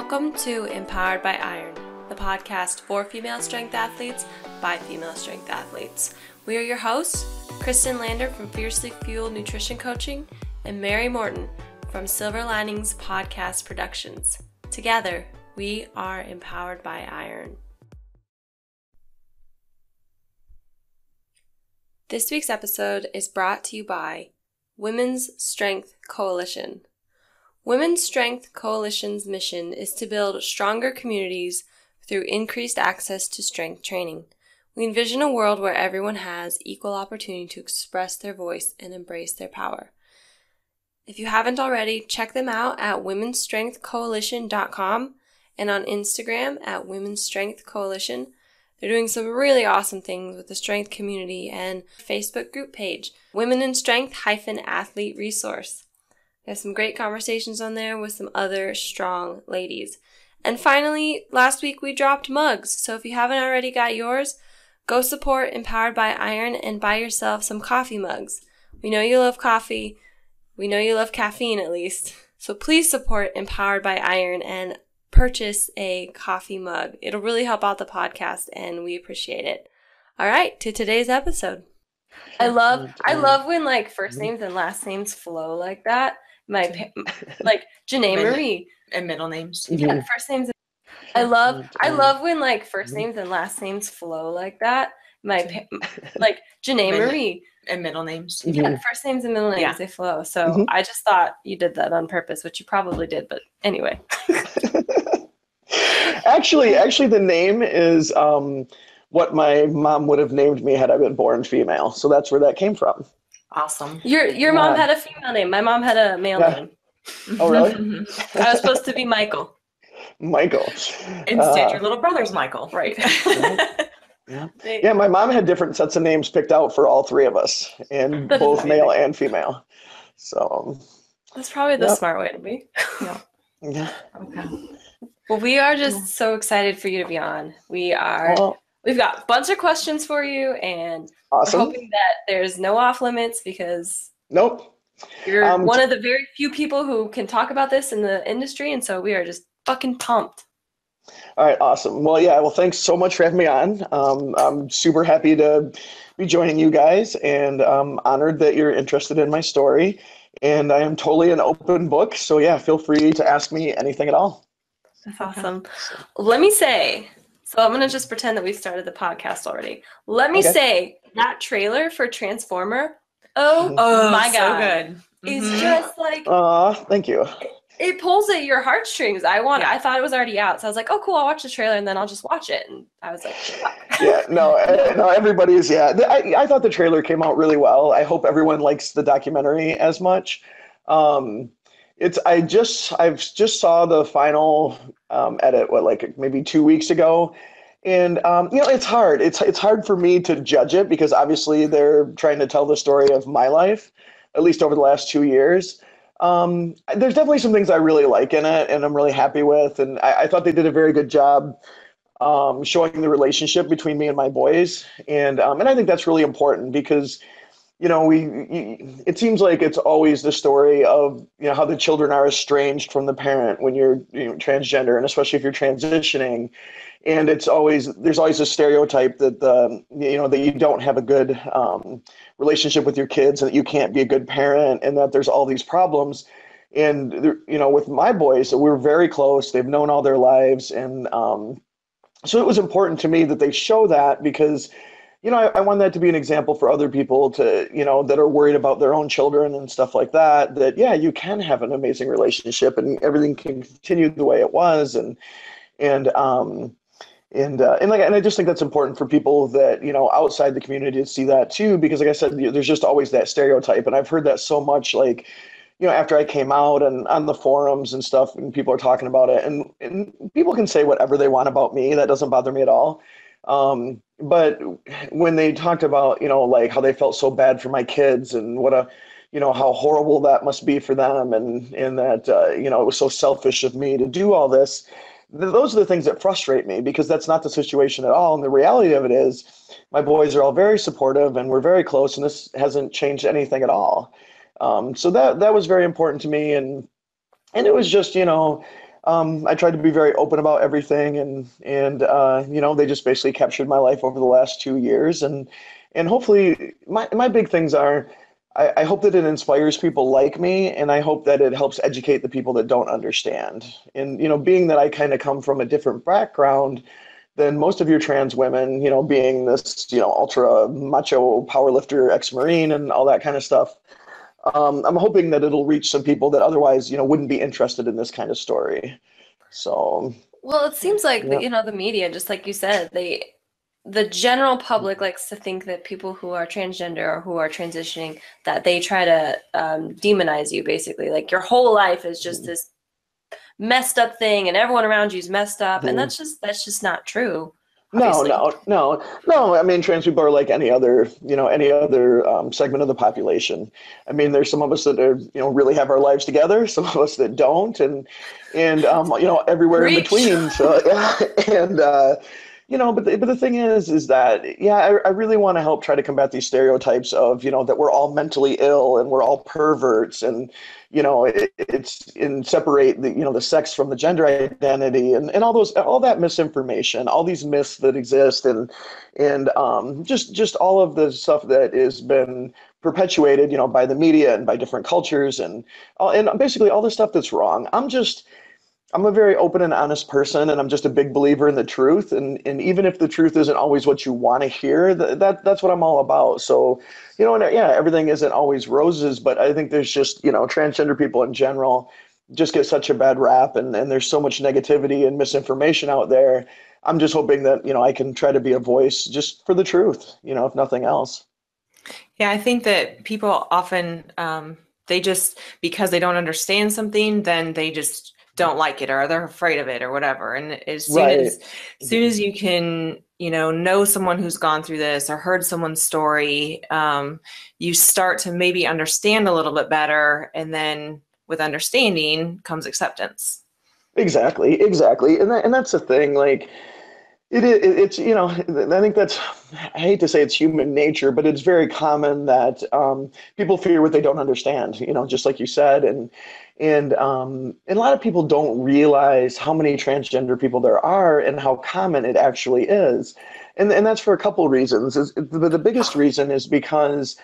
Welcome to Empowered by Iron, the podcast for female strength athletes by female strength athletes. We are your hosts, Kristen Lander from Fiercely Fueled Nutrition Coaching and Mary Morton from Silver Linings Podcast Productions. Together, we are empowered by iron. This week's episode is brought to you by Women's Strength Coalition. Women's Strength Coalition's mission is to build stronger communities through increased access to strength training. We envision a world where everyone has equal opportunity to express their voice and embrace their power. If you haven't already, check them out at womensstrengthcoalition.com and on Instagram at Women's Strength Coalition. They're doing some really awesome things with the strength community and Facebook group page, Women in Strength hyphen athlete resource. There's some great conversations on there with some other strong ladies. And finally, last week we dropped mugs. So if you haven't already got yours, go support Empowered by Iron and buy yourself some coffee mugs. We know you love coffee. We know you love caffeine at least. So please support Empowered by Iron and purchase a coffee mug. It'll really help out the podcast and we appreciate it. All right, to today's episode. I love I love when like first mm-hmm. names and last names flow like that. My like Janae Marie and middle names. Yeah, first names. I love I love when like first names and last names flow like that. My like Janae Marie and middle names. Yeah, first names and middle names Yeah. they flow. So Mhm. I just thought you did that on purpose, which you probably did. But anyway, actually, actually, the name is um, what my mom would have named me had I been born female. So that's where that came from. Awesome. your your mom Yeah. had a female name. My mom had a male Yeah. name. Oh, really? I was supposed to be Michael. Michael. Instead, Uh, your little brother's Michael. Right. Yeah. Yeah, my mom had different sets of names picked out for all three of us, and That is both male and female. So, That's probably the Yep. smart way to be. yeah. Okay. Well, we are just so excited for you to be on. We are. Well, We've got a bunch of questions for you, and we're hoping that there's no off limits because Nope. you're Um, one of the very few people who can talk about this in the industry, and so we are just fucking pumped. All right, awesome. Well, yeah, well, thanks so much for having me on. Um, I'm super happy to be joining you guys and um, honored that you're interested in my story. And I am totally an open book. So, yeah, feel free to ask me anything at all. That's awesome. Let me say, so I'm gonna just pretend that we started the podcast already. Let me Okay. say that trailer for Transformer. Oh, Oh, my so god, good. is Mhm. just like Aw, thank you. it pulls at your heartstrings. I want. Yeah. I thought it was already out, so I was like, "Oh, cool! I'll watch the trailer and then I'll just watch it." And I was like, Fuck. Yeah, no, uh, no, everybody's, yeah. I, I thought the trailer came out really well. I hope everyone likes the documentary as much. Um, it's, I just, I've just saw the final um, edit, what, like maybe two weeks ago. And um, you know, it's hard. It's it's hard for me to judge it because obviously they're trying to tell the story of my life, at least over the last two years. Um, there's definitely some things I really like in it, and I'm really happy with. And I, I thought they did a very good job um, showing the relationship between me and my boys, and um, and I think that's really important because, you know, we it seems like it's always the story of you know how the children are estranged from the parent when you're you know, transgender, and especially if you're transitioning, and it's always there's always a stereotype that the you know that you don't have a good um, relationship with your kids, and that you can't be a good parent, and that there's all these problems. And you know, with my boys, we're very close. They've known all their lives, and um, so it was important to me that they show that because you know I, I want that to be an example for other people to you know that are worried about their own children and stuff like that that yeah you can have an amazing relationship and everything can continue the way it was and and um and uh, and like and I just think that's important for people that you know outside the community to see that too because like I said there's just always that stereotype and I've heard that so much like you know, after I came out and on the forums and stuff, and people are talking about it, and, and people can say whatever they want about me. That doesn't bother me at all. Um, but when they talked about, you know, like how they felt so bad for my kids and what a, you know, how horrible that must be for them, and and that uh, you know it was so selfish of me to do all this. Those are the things that frustrate me because that's not the situation at all. And the reality of it is, my boys are all very supportive and we're very close, and this hasn't changed anything at all. Um, so that that was very important to me, and and it was just you know um, I tried to be very open about everything, and and uh, you know they just basically captured my life over the last two years, and and hopefully my my big things are. I, I hope that it inspires people like me, and I hope that it helps educate the people that don't understand. And you know, being that I kind of come from a different background than most of your trans women, you know, being this, you know, ultra macho powerlifter, ex-marine, and all that kind of stuff. Um, I'm hoping that it'll reach some people that otherwise, you know, wouldn't be interested in this kind of story. So, Well, it seems like yeah. you know the media, just like you said, they the general public likes to think that people who are transgender or who are transitioning that they try to um, demonize you basically like your whole life is just this messed up thing and everyone around you is messed up and Mhm. that's just that's just not true obviously. no, no, no. I mean, trans people are like any other, you know, any other um, segment of the population. I mean, there's some of us that are, you know, really have our lives together. Some of us that don't, and and um, you know, everywhere in between. So, yeah, and uh, you know, but the, but the thing is, is that yeah, I, I really want to help try to combat these stereotypes of you know that we're all mentally ill and we're all perverts and you know it, it's and separate the you know the sex from the gender identity and, and all those all that misinformation all these myths that exist and and um, just just all of the stuff that has been perpetuated you know by the media and by different cultures and and basically all the stuff that's wrong. I'm just I'm a very open and honest person, and I'm just a big believer in the truth. And and even if the truth isn't always what you want to hear, that, that that's what I'm all about. So, you know, and yeah, everything isn't always roses, but I think there's just you know transgender people in general just get such a bad rap, and and there's so much negativity and misinformation out there. I'm just hoping that you know I can try to be a voice just for the truth, you know, if nothing else. Yeah, I think that people often um, they just because they don't understand something, then they just don't like it or they're afraid of it or whatever. And as soon Right. as, as soon as you can, you know, know someone who's gone through this or heard someone's story, um, you start to maybe understand a little bit better, and then with understanding comes acceptance. Exactly, exactly, and that, and that's the thing. Like, it, it it's you know I think that's I hate to say it's human nature, but it's very common that um, people fear what they don't understand. You know, just like you said, and and um, and a lot of people don't realize how many transgender people there are and how common it actually is, and and that's for a couple reasons. The, the biggest reason is because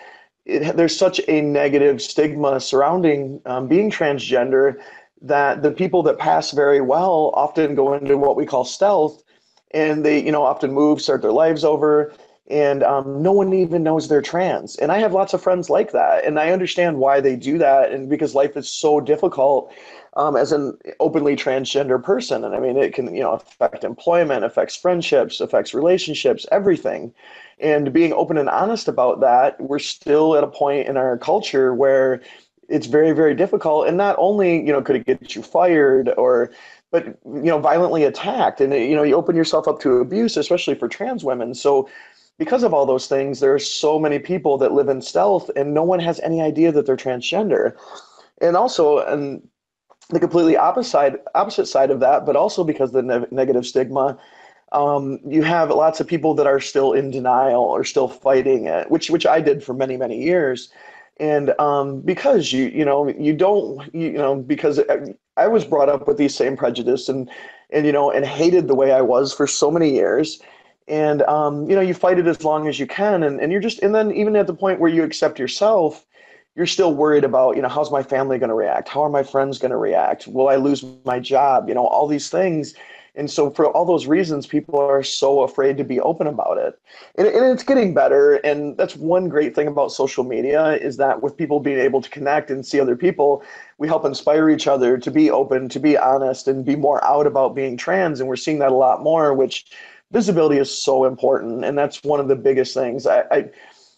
it, there's such a negative stigma surrounding um, being transgender that the people that pass very well often go into what we call stealth and they you know often move start their lives over and um, no one even knows they're trans. And i have lots of friends like that and i understand why they do that and because life is so difficult um, as an openly transgender person. And i mean it can you know affect employment affects friendships affects relationships everything. And being open and honest about that we're still at a point in our culture where it's very very difficult. And not only you know could it get you fired or but you know violently attacked. And you know you open yourself up to abuse especially for trans women. So because of all those things there are so many people that live in stealth and no one has any idea that they're transgender. And also and the completely opposite opposite side of that but also because of the ne- negative stigma um, you have lots of people that are still in denial or still fighting it which which i did for many many years. And um, because you you know you don't you, you know because I was brought up with these same prejudice and and you know and hated the way I was for so many years and um, you know you fight it as long as you can and, and you're just and then even at the point where you accept yourself you're still worried about you know how's my family going to react? How are my friends going to react? Will I lose my job? You know all these things. And so for all those reasons people are so afraid to be open about it. And, and it's getting better and that's one great thing about social media is that with people being able to connect and see other people we help inspire each other to be open to be honest and be more out about being trans and we're seeing that a lot more which visibility is so important and that's one of the biggest things. I, I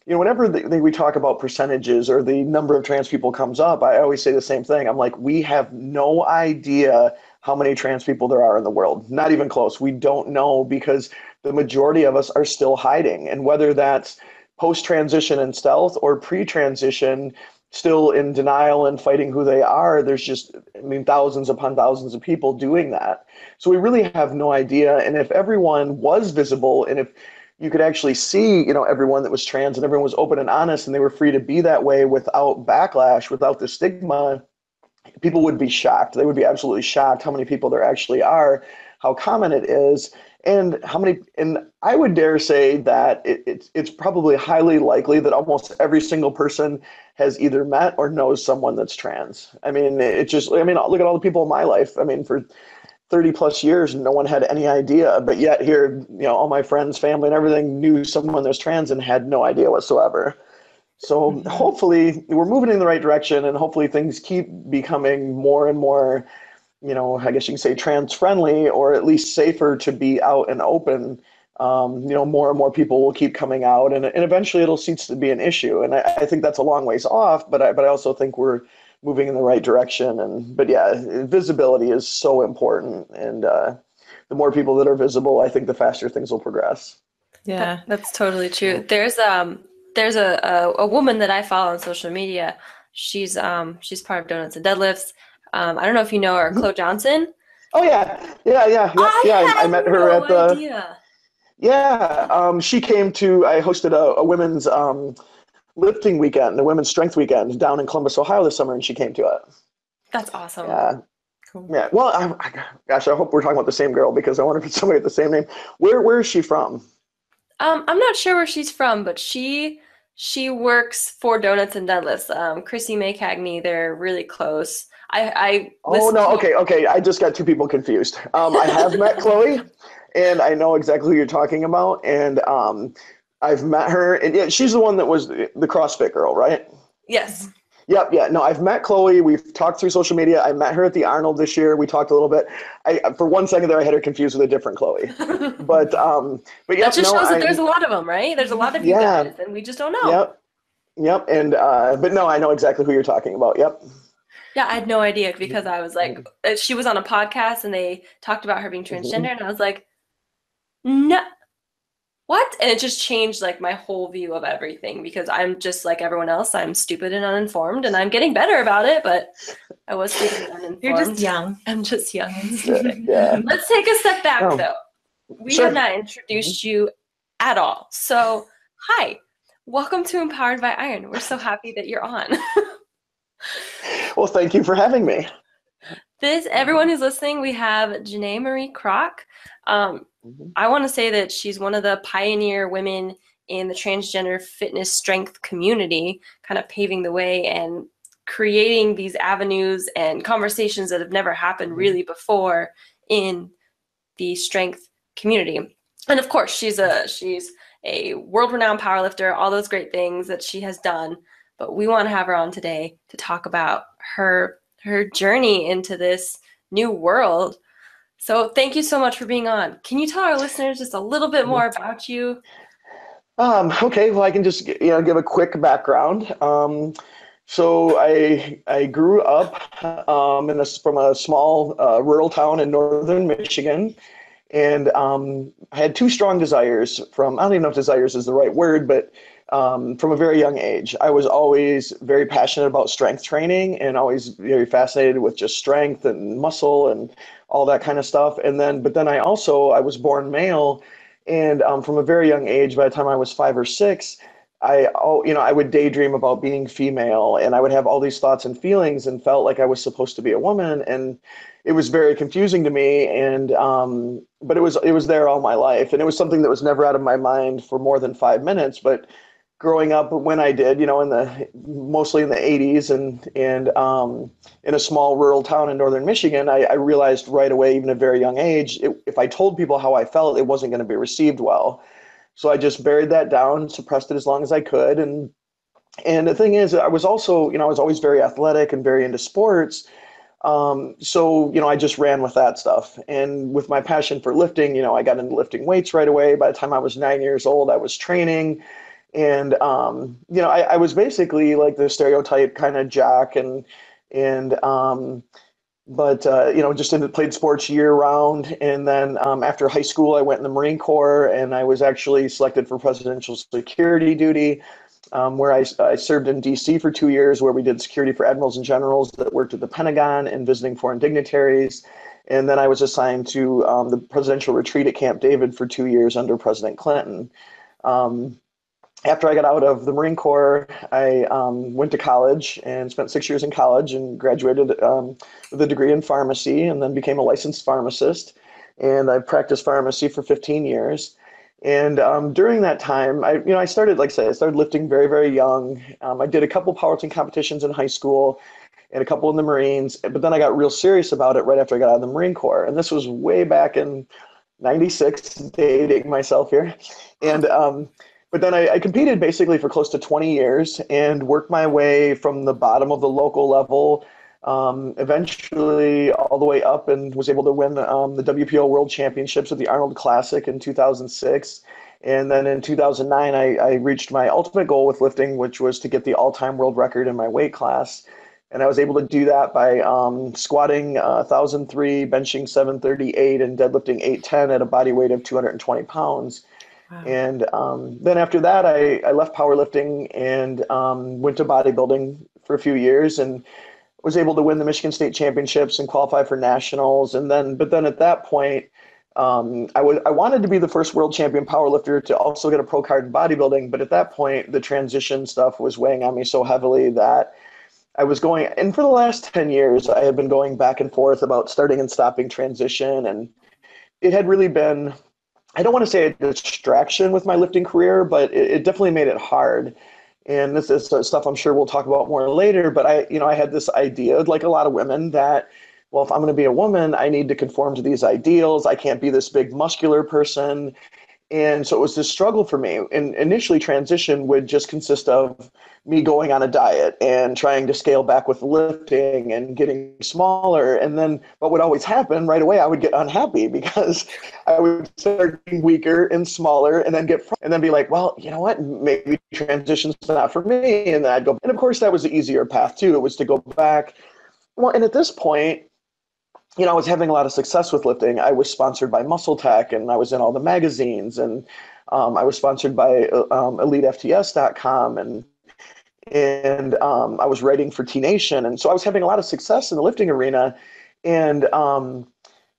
you know whenever the, the, we talk about percentages or the number of trans people comes up i always say the same thing. I'm like we have no idea how many trans people there are in the world. Not even close. We don't know because the majority of us are still hiding. And whether that's post transition and stealth or pre transition still in denial and fighting who they are there's just i mean thousands upon thousands of people doing that. So we really have no idea. And if everyone was visible and if you could actually see you know everyone that was trans and everyone was open and honest and they were free to be that way without backlash without the stigma people would be shocked. They would be absolutely shocked how many people there actually are, how common it is, and how many. And I would dare say that it, it's it's probably highly likely that almost every single person has either met or knows someone that's trans. I mean, it just. I mean, look at all the people in my life. I mean, for 30 plus years no one had any idea but yet here you know all my friends family and everything knew someone that's trans and had no idea whatsoever so mm-hmm. hopefully we're moving in the right direction and hopefully things keep becoming more and more you know i guess you can say trans friendly or at least safer to be out and open um, you know more and more people will keep coming out and, and eventually it'll cease to be an issue and I, I think that's a long ways off but I, but I also think we're moving in the right direction. And but yeah, visibility is so important, and uh, the more people that are visible, I think the faster things will progress. Yeah, that, that's totally true. There's um there's a, a, a woman that I follow on social media. She's um she's part of Donuts and Deadlifts. Um, I don't know if you know her, mm-hmm. Chloe Johnson. Oh yeah, yeah, yeah, yeah. I, yeah, I, I met her no at the. Idea. Yeah, um, she came to. I hosted a, a women's um, lifting weekend, the women's strength weekend down in Columbus, Ohio this summer, and she came to it. That's awesome. Yeah. Cool. Yeah. Well, I, I, gosh, I hope we're talking about the same girl because I wonder if it's somebody with the same name. Where Where is she from? Um, I'm not sure where she's from, but she she works for Donuts and Deadlifts. Um, Chrissy May Cagney, they're really close. I, I oh no, okay, okay. I just got two people confused. Um, I have met Chloe, and I know exactly who you're talking about. And um, I've met her, and yeah, she's the one that was the, CrossFit girl, right? Yes. Yep, yeah. No, I've met Chloe. We've talked through social media. I met her at the Arnold this year. We talked a little bit. I for one second there, I had her confused with a different Chloe. but um, but yeah, that just no, shows that there's a lot of them, right? There's a lot of you yeah, guys, and we just don't know. Yep, yep. And uh, but no, I know exactly who you're talking about. Yep. Yeah, I had no idea because I was like, uh, she was on a podcast and they talked about her being mm-hmm. transgender, mm-hmm. and I was like, no, what? And it just changed like my whole view of everything because I'm just like everyone else. I'm stupid and uninformed, and I'm getting better about it. But I was stupid and uninformed. You're just young. I'm just young and stupid. yeah. Let's take a step back oh. though. We sure. have not introduced you at all. So, hi, welcome to Empowered by Iron. We're so happy that you're on. well, thank you for having me. This everyone who's listening, we have Janae Marie Kroc. Um, Mm-hmm. I want to say that she's one of the pioneer women in the transgender fitness strength community, kind of paving the way and creating these avenues and conversations that have never happened mm-hmm. really before in the strength community. And of course, she's a she's a world-renowned powerlifter, all those great things that she has done. But we want to have her on today to talk about her her journey into this new world so thank you so much for being on. Can you tell our listeners just a little bit more about you? Um, okay, well, I can just you know give a quick background. Um, so I I grew up um, in a, from a small uh, rural town in northern Michigan, and um, I had two strong desires. From I don't even know if desires is the right word, but um, from a very young age, I was always very passionate about strength training and always very fascinated with just strength and muscle and all that kind of stuff. And then, but then I also, I was born male. And um, from a very young age, by the time I was five or six, I, oh, you know, I would daydream about being female and I would have all these thoughts and feelings and felt like I was supposed to be a woman. And it was very confusing to me. And, um, but it was, it was there all my life. And it was something that was never out of my mind for more than five minutes. But growing up when I did, you know, in the mostly in the 80s and and um, in a small rural town in northern Michigan, I, I realized right away, even at a very young age, it, if I told people how I felt, it wasn't going to be received well. So I just buried that down, suppressed it as long as I could, and and the thing is, I was also, you know, I was always very athletic and very into sports. Um, so, you know, I just ran with that stuff. And with my passion for lifting, you know, I got into lifting weights right away. By the time I was nine years old, I was training and um, you know I, I, was basically like the stereotype kind of jock and and um, but uh, you know just in, played sports year round. And then um, after high school i went in the marine corps and i was actually selected for presidential security duty um, where I, I, served in dc for two years where we did security for admirals and generals that worked at the pentagon and visiting foreign dignitaries. And then i was assigned to um, the presidential retreat at camp david for two years under president clinton. Um, after I got out of the Marine Corps, I um, went to college and spent six years in college and graduated um, with a degree in pharmacy and then became a licensed pharmacist. And I practiced pharmacy for 15 years. And um, during that time, I, you know, I started, like I said, I started lifting very, very young. Um, I did a couple powerlifting competitions in high school and a couple in the Marines, but then I got real serious about it right after I got out of the Marine Corps. And this was way back in 96, dating myself here. And, um, but then I, I, competed basically for close to 20 years and worked my way from the bottom of the local level, um, eventually all the way up and was able to win um, the WPO World Championships at the Arnold Classic in 2006. And then in 2009, I, I reached my ultimate goal with lifting, which was to get the all time world record in my weight class. And I was able to do that by um, squatting uh, 1,003, benching 738, and deadlifting 810 at a body weight of 220 pounds. And um, then after that, I, I left powerlifting and um, went to bodybuilding for a few years and was able to win the Michigan State Championships and qualify for nationals. And then, but then at that point, um, I, w- I wanted to be the first world champion powerlifter to also get a pro card in bodybuilding. But at that point, the transition stuff was weighing on me so heavily that I was going, and for the last 10 years, I had been going back and forth about starting and stopping transition. And it had really been I don't want to say a distraction with my lifting career, but it, it definitely made it hard. And this is stuff I'm sure we'll talk about more later. But I, you know, I had this idea, like a lot of women, that well, if I'm going to be a woman, I need to conform to these ideals. I can't be this big muscular person. And so it was this struggle for me. And initially, transition would just consist of me going on a diet and trying to scale back with lifting and getting smaller. And then what would always happen right away, I would get unhappy because I would start getting weaker and smaller and then get, and then be like, well, you know what, maybe transition's not for me. And then I'd go, and of course, that was the easier path too. It was to go back. Well, and at this point, you know, I was having a lot of success with lifting. I was sponsored by Muscle Tech and I was in all the magazines and um, I was sponsored by um, EliteFTS.com and and um, I was writing for T Nation, and so I was having a lot of success in the lifting arena, and um,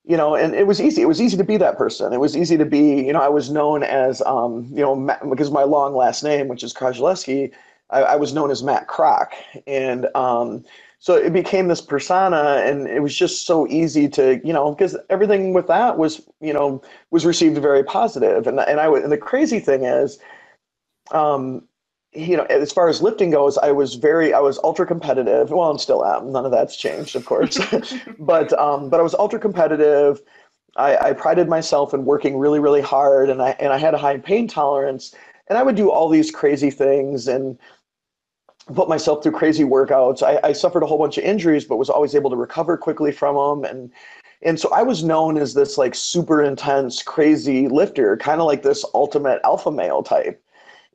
you know, and it was easy. It was easy to be that person. It was easy to be, you know, I was known as, um, you know, Matt, because my long last name, which is Kroczaleski, I, I was known as Matt Kroc, and um, so it became this persona and it was just so easy to you know because everything with that was you know was received very positive. And and I was and the crazy thing is um you know as far as lifting goes I was very I was ultra competitive. Well I'm still am. None of that's changed of course. But um but I was ultra competitive. I, I prided myself in working really really hard and I and I had a high pain tolerance. And I would do all these crazy things and put myself through crazy workouts. I, I, suffered a whole bunch of injuries, but was always able to recover quickly from them. And and so I was known as this like super intense, crazy lifter, kind of like this ultimate alpha male type.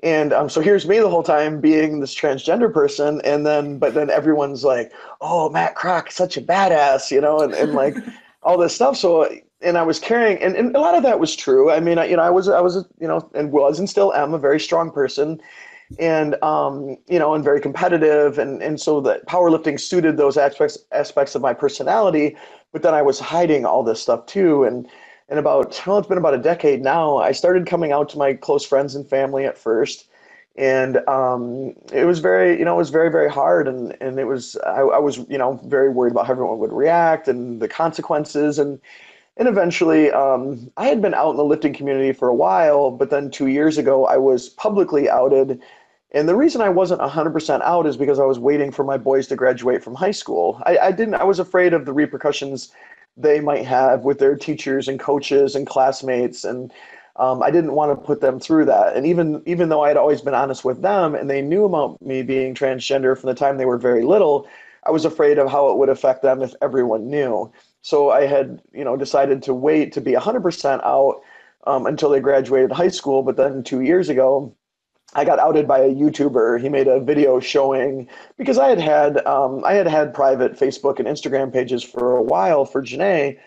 And um, so here's me the whole time being this transgender person, and then but then everyone's like, "Oh, Matt Kroc, such a badass," you know, and, and like all this stuff. So and I was carrying, and, and a lot of that was true. I mean, I, you know, I was I was you know, and was and still am a very strong person, and um, you know, and very competitive, and and so that powerlifting suited those aspects aspects of my personality. But then I was hiding all this stuff too, and and about well, it's been about a decade now. I started coming out to my close friends and family at first, and um, it was very, you know, it was very very hard, and and it was I, I was you know very worried about how everyone would react and the consequences, and and eventually um, i had been out in the lifting community for a while but then two years ago i was publicly outed. And the reason i wasn't 100% out is because i was waiting for my boys to graduate from high school. I, I didn't i was afraid of the repercussions they might have with their teachers and coaches and classmates. And um, i didn't want to put them through that. And even even though i had always been honest with them and they knew about me being transgender from the time they were very little i was afraid of how it would affect them if everyone knew so I had, you know, decided to wait to be 100% out um, until they graduated high school. But then two years ago, I got outed by a YouTuber. He made a video showing because I had had um, I had had private Facebook and Instagram pages for a while for Janae,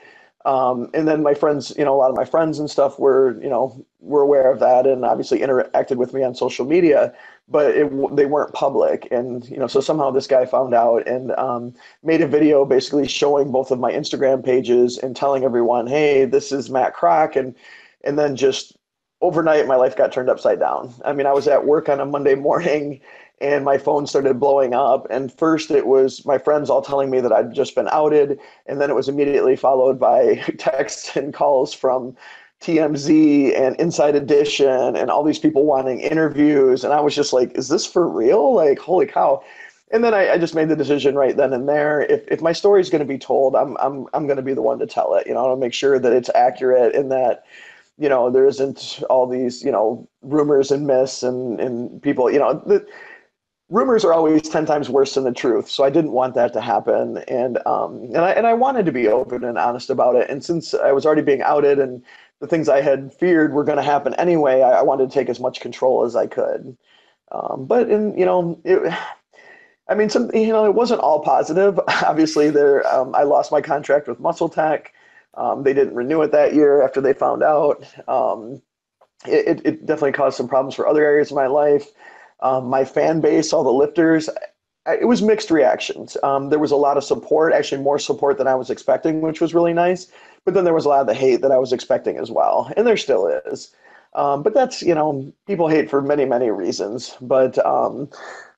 um, and then my friends, you know, a lot of my friends and stuff were, you know, were aware of that and obviously interacted with me on social media but it, they weren't public. And you know, so somehow this guy found out and um, made a video basically showing both of my Instagram pages and telling everyone, "Hey, this is Matt Kroc," and and then just overnight my life got turned upside down. I mean, I was at work on a Monday morning and my phone started blowing up. And first it was my friends all telling me that I'd just been outed. And then it was immediately followed by texts and calls from TMZ and Inside Edition and all these people wanting interviews. And I was just like, is this for real? Like, holy cow. And then I, I just made the decision right then and there. If, if my story is going to be told, I'm, I'm, I'm going to be the one to tell it. You know, I'll make sure that it's accurate and that, you know, there isn't all these, you know, rumors and myths and, and people, you know, the, rumors are always 10 times worse than the truth. So I didn't want that to happen. And, um, and I, and I wanted to be open and honest about it. And since I was already being outed and the things I had feared were going to happen anyway, I, I, wanted to take as much control as I could. Um, but in, you know, it, I mean, some, you know, it wasn't all positive. Obviously there, um, I lost my contract with Muscle Tech. Um, they didn't renew it that year after they found out. Um, it, it definitely caused some problems for other areas of my life. Um, my fan base, all the lifters, it was mixed reactions. Um, there was a lot of support, actually more support than I was expecting, which was really nice. But then there was a lot of the hate that I was expecting as well, and there still is. Um, but that's you know people hate for many many reasons. But um,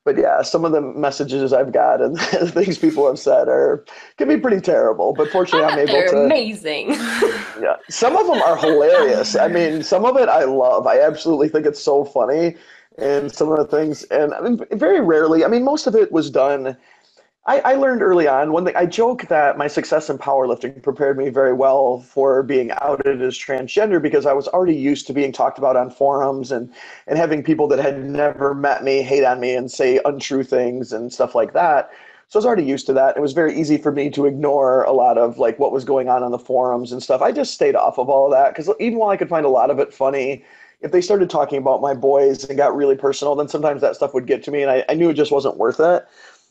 but yeah, some of the messages I've got and things people have said are can be pretty terrible. But fortunately, I'm able They're to. Amazing. yeah, some of them are hilarious. I mean, some of it I love. I absolutely think it's so funny and some of the things. And I mean, very rarely, I mean, most of it was done. I, I learned early on one thing. I joke that my success in powerlifting prepared me very well for being outed as transgender because I was already used to being talked about on forums and and having people that had never met me hate on me and say untrue things and stuff like that. So I was already used to that. It was very easy for me to ignore a lot of like what was going on on the forums and stuff. I just stayed off of all of that because even while I could find a lot of it funny, if they started talking about my boys and got really personal, then sometimes that stuff would get to me, and I, I knew it just wasn't worth it.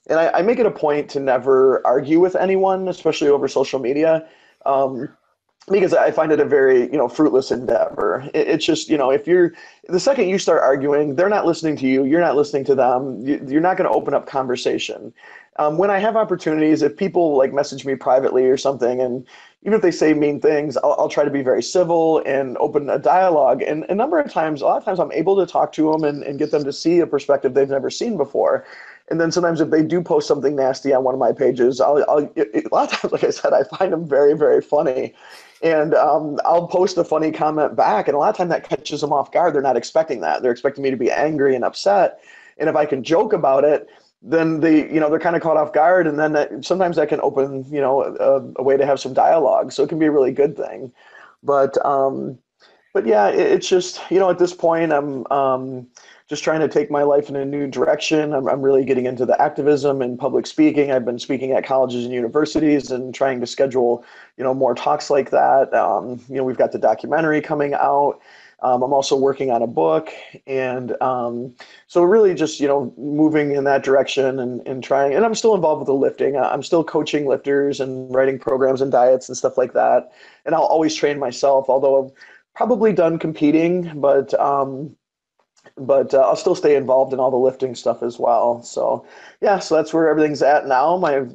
And I, I, make it a point to never argue with anyone, especially over social media, um, because I find it a very you know fruitless endeavor. It, it's just you know if you're the second you start arguing, they're not listening to you, you're not listening to them. You, you're not going to open up conversation. Um, when I have opportunities, if people like message me privately or something, and even if they say mean things, I'll, I'll, try to be very civil and open a dialogue. And a number of times, a lot of times, I'm able to talk to them and, and get them to see a perspective they've never seen before. And then sometimes, if they do post something nasty on one of my pages, I'll, I'll a lot of times, like I said, I find them very, very funny. And um, I'll post a funny comment back, and a lot of time that catches them off guard. They're not expecting that. They're expecting me to be angry and upset. And if I can joke about it, then they you know they're kind of caught off guard and then that, sometimes that can open you know a, a, way to have some dialogue so it can be a really good thing but um but yeah it, it's just you know at this point i'm um just trying to take my life in a new direction I'm, I'm really getting into the activism and public speaking i've been speaking at colleges and universities and trying to schedule you know more talks like that um, you know we've got the documentary coming out um, I'm also working on a book, and um, so really just you know moving in that direction and, and trying. And I'm still involved with the lifting. I'm still coaching lifters and writing programs and diets and stuff like that. And I'll always train myself, although I've probably done competing, but um, but uh, I'll still stay involved in all the lifting stuff as well. So yeah, so that's where everything's at now. My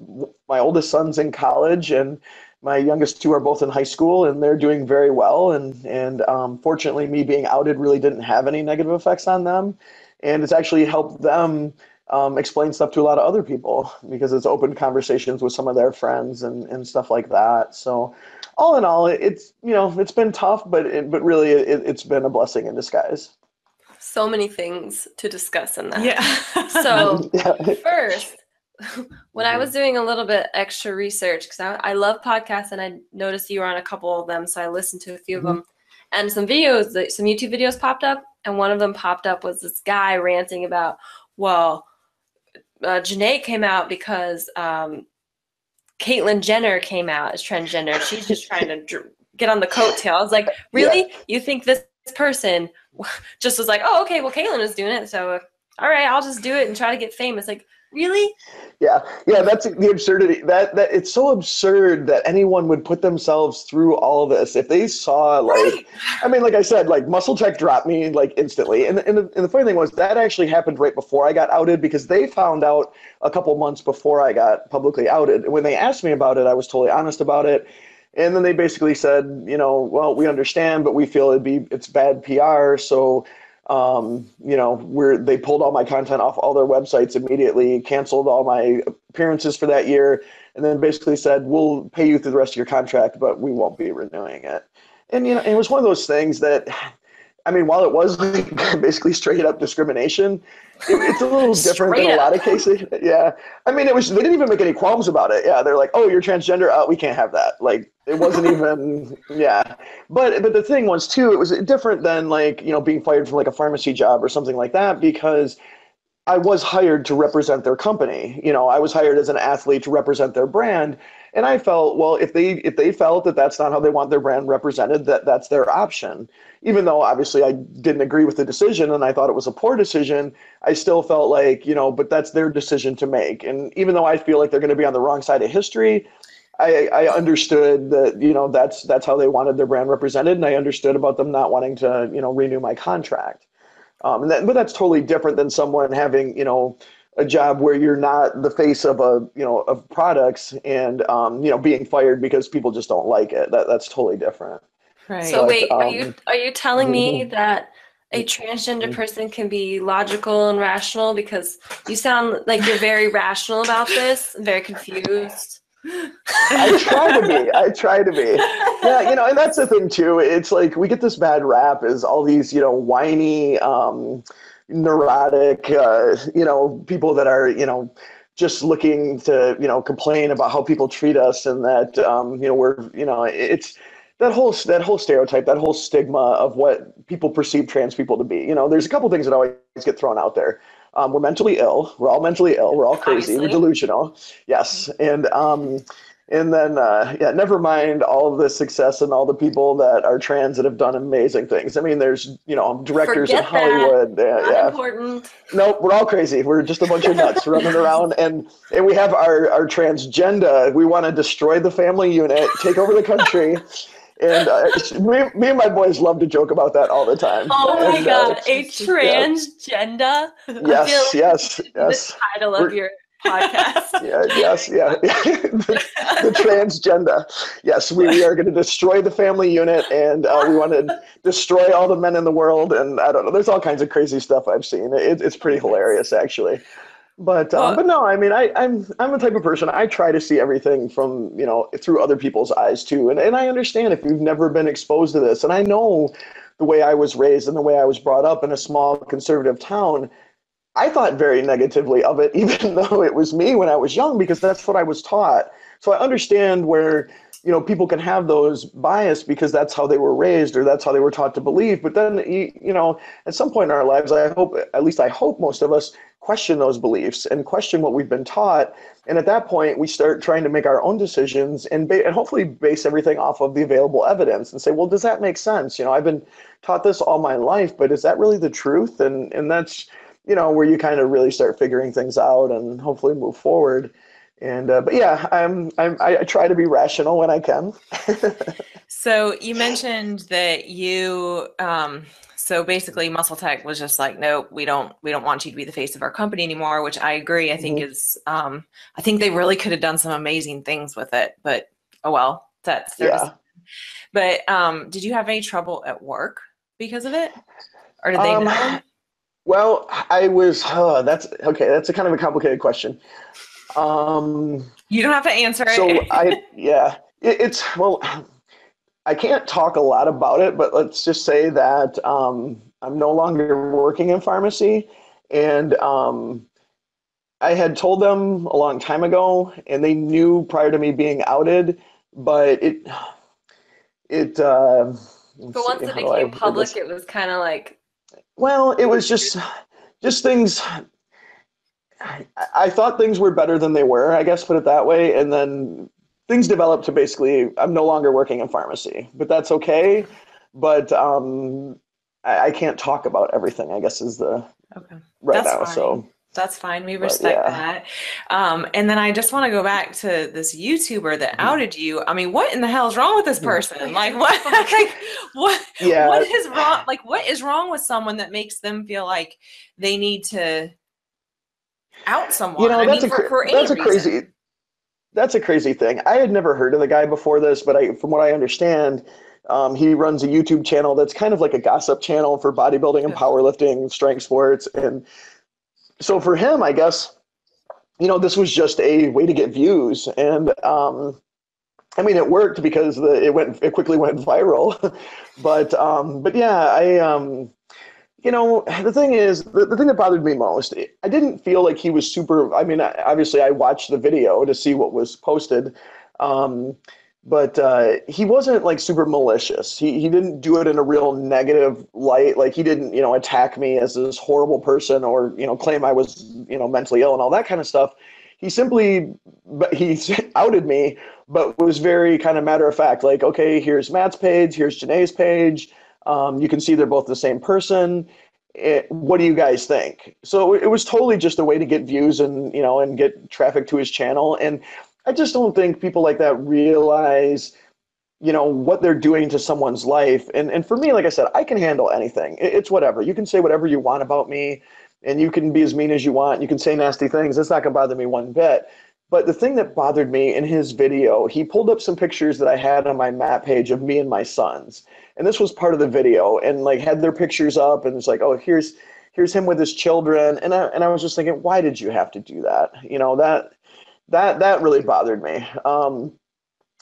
my oldest son's in college, and my youngest two are both in high school and they're doing very well and and um, fortunately me being outed really didn't have any negative effects on them and it's actually helped them um, explain stuff to a lot of other people because it's opened conversations with some of their friends and, and stuff like that so all in all it's you know it's been tough but it, but really it, it's been a blessing in disguise so many things to discuss in that yeah so first when I mm-hmm. was doing a little bit extra research, because I, I, love podcasts and I noticed you were on a couple of them, so I listened to a few mm-hmm. of them. And some videos, some YouTube videos popped up, and one of them popped up was this guy ranting about, well, uh, Janae came out because um, Caitlyn Jenner came out as transgender. She's just trying to dr- get on the coattails. Like, really? Yeah. You think this person just was like, oh, okay, well, Caitlyn is doing it, so all right, I'll just do it and try to get famous. Like, really? Yeah, yeah, that's the absurdity. That that it's so absurd that anyone would put themselves through all this if they saw like, right. I mean, like I said, like Muscle Tech dropped me like instantly, and and the, and the funny thing was that actually happened right before I got outed because they found out a couple months before I got publicly outed. And when they asked me about it, I was totally honest about it. And then they basically said, you know, well, we understand, but we feel it'd be it's bad PR, so um, you know, we're they pulled all my content off all their websites immediately, canceled all my appearances for that year, and then basically said, we'll pay you through the rest of your contract, but we won't be renewing it. And you know, it was one of those things that I mean, while it was basically straight up discrimination, it's a little different in a lot of cases. Yeah, I mean, it was they didn't even make any qualms about it. Yeah, they're like, "Oh, you're transgender. Oh, we can't have that." Like, it wasn't even. Yeah, but but the thing was too, it was different than like you know being fired from like a pharmacy job or something like that because I was hired to represent their company. You know, I was hired as an athlete to represent their brand, and I felt well if they if they felt that that's not how they want their brand represented, that that's their option even though obviously I didn't agree with the decision and I thought it was a poor decision, I still felt like, you know, but that's their decision to make. And even though I feel like they're going to be on the wrong side of history, I, I understood that, you know, that's that's how they wanted their brand represented. And I understood about them not wanting to, you know, renew my contract. Um, and that, but that's totally different than someone having, you know, a job where you're not the face of a, you know, of products and, um, you know, being fired because people just don't like it. That, that's totally different. Right. So but, wait, um, are you um, are you telling me that a transgender person can be logical and rational because you sound like you're very rational about this, very confused. I try to be. I try to be. Yeah, you know, and that's the thing too. It's like we get this bad rap is all these, you know, whiny, um, neurotic, uh, you know, people that are, you know, just looking to, you know, complain about how people treat us and that, um, you know, we're, you know, it's that whole that whole stereotype, that whole stigma of what people perceive trans people to be. You know, there's a couple things that always get thrown out there. Um, we're mentally ill. We're all mentally ill. We're all crazy. Obviously. We're delusional. Yes, and um, and then uh, yeah, never mind all of the success and all the people that are trans that have done amazing things. I mean, there's you know directors Forget in Hollywood. That. Yeah, yeah. important. Nope, we're all crazy. We're just a bunch of nuts running around, and and we have our our transgender. We want to destroy the family unit, take over the country. And uh, me, me and my boys love to joke about that all the time. Oh my and, uh, god, uh, a transgender. Yes, yes, yes. The title of We're, your podcast. yeah, yes, yeah. the, the, transgender. Yes, we, we are going to destroy the family unit, and uh, we want to destroy all the men in the world. And I don't know. There's all kinds of crazy stuff I've seen. It, it's pretty hilarious, actually. But um, well, but no, I mean, I, I'm I'm the type of person I try to see everything from you know through other people's eyes too, and and I understand if you've never been exposed to this, and I know the way I was raised and the way I was brought up in a small conservative town. I thought very negatively of it, even though it was me when I was young, because that's what I was taught. So I understand where you know people can have those bias because that's how they were raised or that's how they were taught to believe. But then you know at some point in our lives i hope at least i hope most of us question those beliefs and question what we've been taught. And at that point we start trying to make our own decisions and, ba- and hopefully base everything off of the available evidence and say well does that make sense? You know i've been taught this all my life but is that really the truth? And and that's you know where you kind of really start figuring things out and hopefully move forward and uh, but yeah I'm, I'm i try to be rational when i can so you mentioned that you um so basically muscle tech was just like nope we don't we don't want you to be the face of our company anymore which i agree i think mm-hmm. is um i think they really could have done some amazing things with it but oh well that's yeah. but um did you have any trouble at work because of it or did they um, know? well i was uh, that's okay that's a kind of a complicated question um, you don't have to answer it. So I, yeah, it, it's well, I can't talk a lot about it, but let's just say that um, I'm no longer working in pharmacy, and um, I had told them a long time ago, and they knew prior to me being outed, but it, it. Uh, but once see, it became public, it was kind of like. Well, it was just, just things I, thought things were better than they were, I guess, put it that way. And then things developed to basically, I'm no longer working in pharmacy, but that's okay. But um, I, I can't talk about everything, I guess, is the okay. right that's now. Fine. So that's fine. We respect yeah. that. Um, and then I just want to go back to this YouTuber that mm-hmm. outed you. I mean, what in the hell is wrong with this mm-hmm. person? Like, what? like, what? Yeah. What is wrong? Like, what is wrong with someone that makes them feel like they need to out someone. You know, I that's mean, a, for, for that's a crazy. that's a crazy thing. I had never heard of the guy before this, but I, from what I understand, um, he runs a YouTube channel that's kind of like a gossip channel for bodybuilding and powerlifting, strength sports, and so for him, I guess, you know, this was just a way to get views, and um, I mean, it worked because the, it went, it quickly went viral, but um, but yeah, I um, you know, the thing is, the, the thing that bothered me most, I didn't feel like he was super. I mean, obviously, I watched the video to see what was posted, um, but uh, he wasn't like super malicious. He he didn't do it in a real negative light. Like he didn't, you know, attack me as this horrible person or you know claim I was you know mentally ill and all that kind of stuff. He simply but he outed me, but was very kind of matter of fact. Like, okay, here's Matt's page, here's Janae's page um, you can see they're both the same person. It, what do you guys think? So it was totally just a way to get views and you know and get traffic to his channel. And I just don't think people like that realize you know what they're doing to someone's life. And and for me, like I said, I can handle anything. It's whatever. You can say whatever you want about me, and you can be as mean as you want. You can say nasty things. It's not gonna bother me one bit. But the thing that bothered me in his video, he pulled up some pictures that I had on my Matt page of me and my sons and this was part of the video and like had their pictures up and it's like oh here's here's him with his children. And I, and I was just thinking why did you have to do that? You know that that that really bothered me. Um,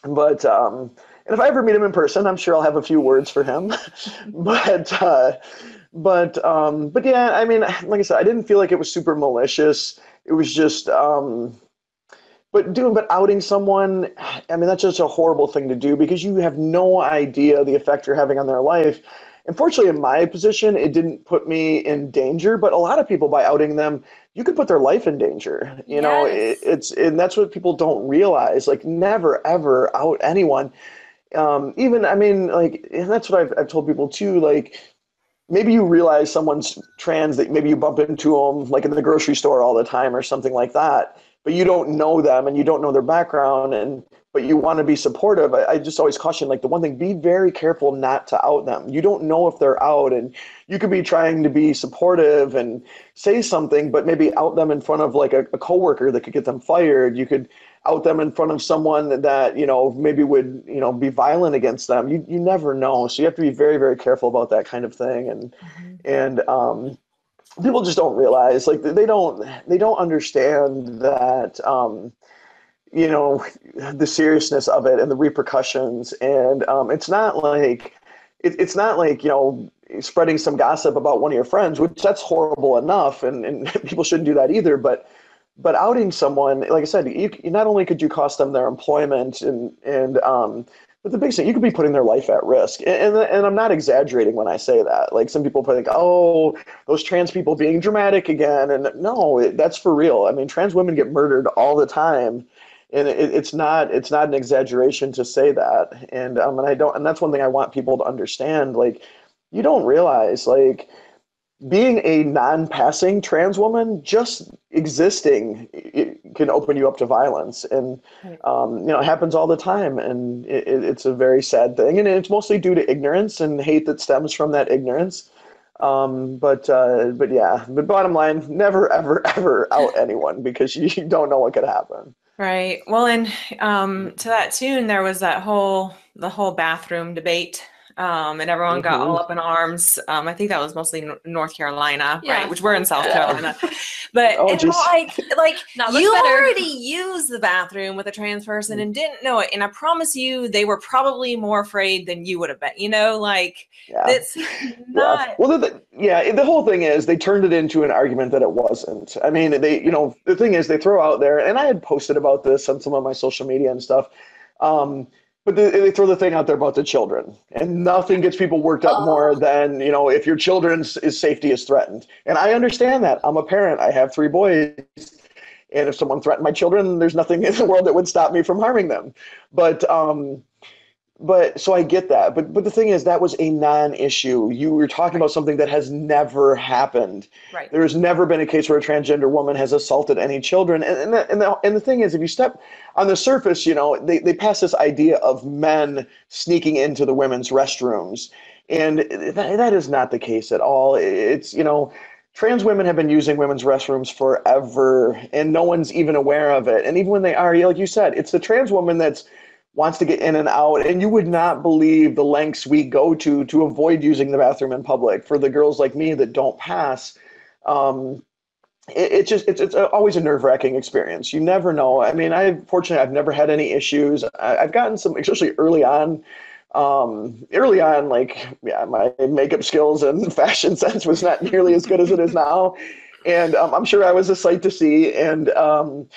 but um, and if I ever meet him in person I'm sure I'll have a few words for him. But uh, but um, but yeah I mean like I said I didn't feel like it was super malicious. It was just um, but doing but outing someone i mean that's just a horrible thing to do because you have no idea the effect you're having on their life. Unfortunately in my position it didn't put me in danger but a lot of people by outing them you could put their life in danger you yes. know? It, it's and that's what people don't realize like never ever out anyone. Um, even i mean like and that's what I've, I've told people too like maybe you realize someone's trans that maybe you bump into them like in the grocery store all the time or something like that but you don't know them and you don't know their background and but you want to be supportive. I, I, just always caution like the one thing be very careful not to out them. You don't know if they're out and you could be trying to be supportive and say something but maybe out them in front of like a, a coworker that could get them fired. You could out them in front of someone that you know maybe would you know be violent against them. You, you never know. So you have to be very very careful about that kind of thing and mm-hmm. and um people just don't realize like they don't they don't understand that um, you know the seriousness of it and the repercussions. And um, it's not like it, it's not like you know spreading some gossip about one of your friends which that's horrible enough and, and people shouldn't do that either. But but outing someone like i said you, not only could you cost them their employment and and um, but the biggest thing, you could be putting their life at risk. And, and, and I'm not exaggerating when I say that. Like some people think, oh, those trans people being dramatic again. And no, it, that's for real. I mean, trans women get murdered all the time. And it, it's not it's not an exaggeration to say that. And um, and I don't and that's one thing I want people to understand. Like you don't realize like being a non-passing trans woman, just existing can open you up to violence, and um, you know it happens all the time, and it, it's a very sad thing, and it's mostly due to ignorance and hate that stems from that ignorance. Um, but uh, but yeah, but bottom line, never ever ever out anyone because you don't know what could happen. Right. Well, and um, to that tune, there was that whole the whole bathroom debate um, and everyone mm-hmm. got all mm-hmm. up in arms. Um, I think that was mostly North Carolina, yeah. right? Which we're in South Carolina. But oh, like, like you better. already used the bathroom with a trans person mm. and didn't know it. And I promise you, they were probably more afraid than you would have been. You know, like yeah. it's not. Yeah. Well, the, yeah, the whole thing is they turned it into an argument that it wasn't. I mean, they, you know, the thing is they throw out there, and I had posted about this on some of my social media and stuff. Um, but they, they, throw the thing out there about the children, and nothing gets people worked up oh. more than you know if your children's is safety is threatened. And I understand that. I'm a parent. I have three boys, and if someone threatened my children, there's nothing in the world that would stop me from harming them. But um, but so I get that. But but the thing is, that was a non-issue. You were talking about something that has never happened. Right. There has never been a case where a transgender woman has assaulted any children. And and the, and the, and the thing is, if you step on the surface, you know, they they pass this idea of men sneaking into the women's restrooms, and that, that is not the case at all. It's you know trans women have been using women's restrooms forever and no one's even aware of it and even when they are like you said it's the trans woman that's wants to get in and out and you would not believe the lengths we go to to avoid using the bathroom in public for the girls like me that don't pass um, it, it, just it's, it's always a nerve-wracking experience you never know i mean i fortunately i've never had any issues I, i've gotten some especially early on um, early on, like, yeah, my makeup skills and fashion sense was not nearly as good as it is now. And um, I'm sure I was a sight to see. And um,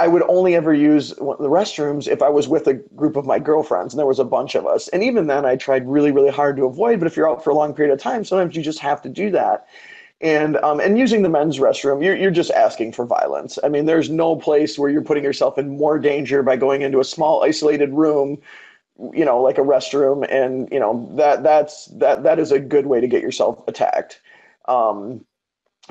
I would only ever use the restrooms if I was with a group of my girlfriends, and there was a bunch of us. And even then, I tried really, really hard to avoid. But if you're out for a long period of time, sometimes you just have to do that. And um, and using the men's restroom, you're you're just asking for violence. I mean, there's no place where you're putting yourself in more danger by going into a small, isolated room you know like a restroom and you know that that's that that is a good way to get yourself attacked um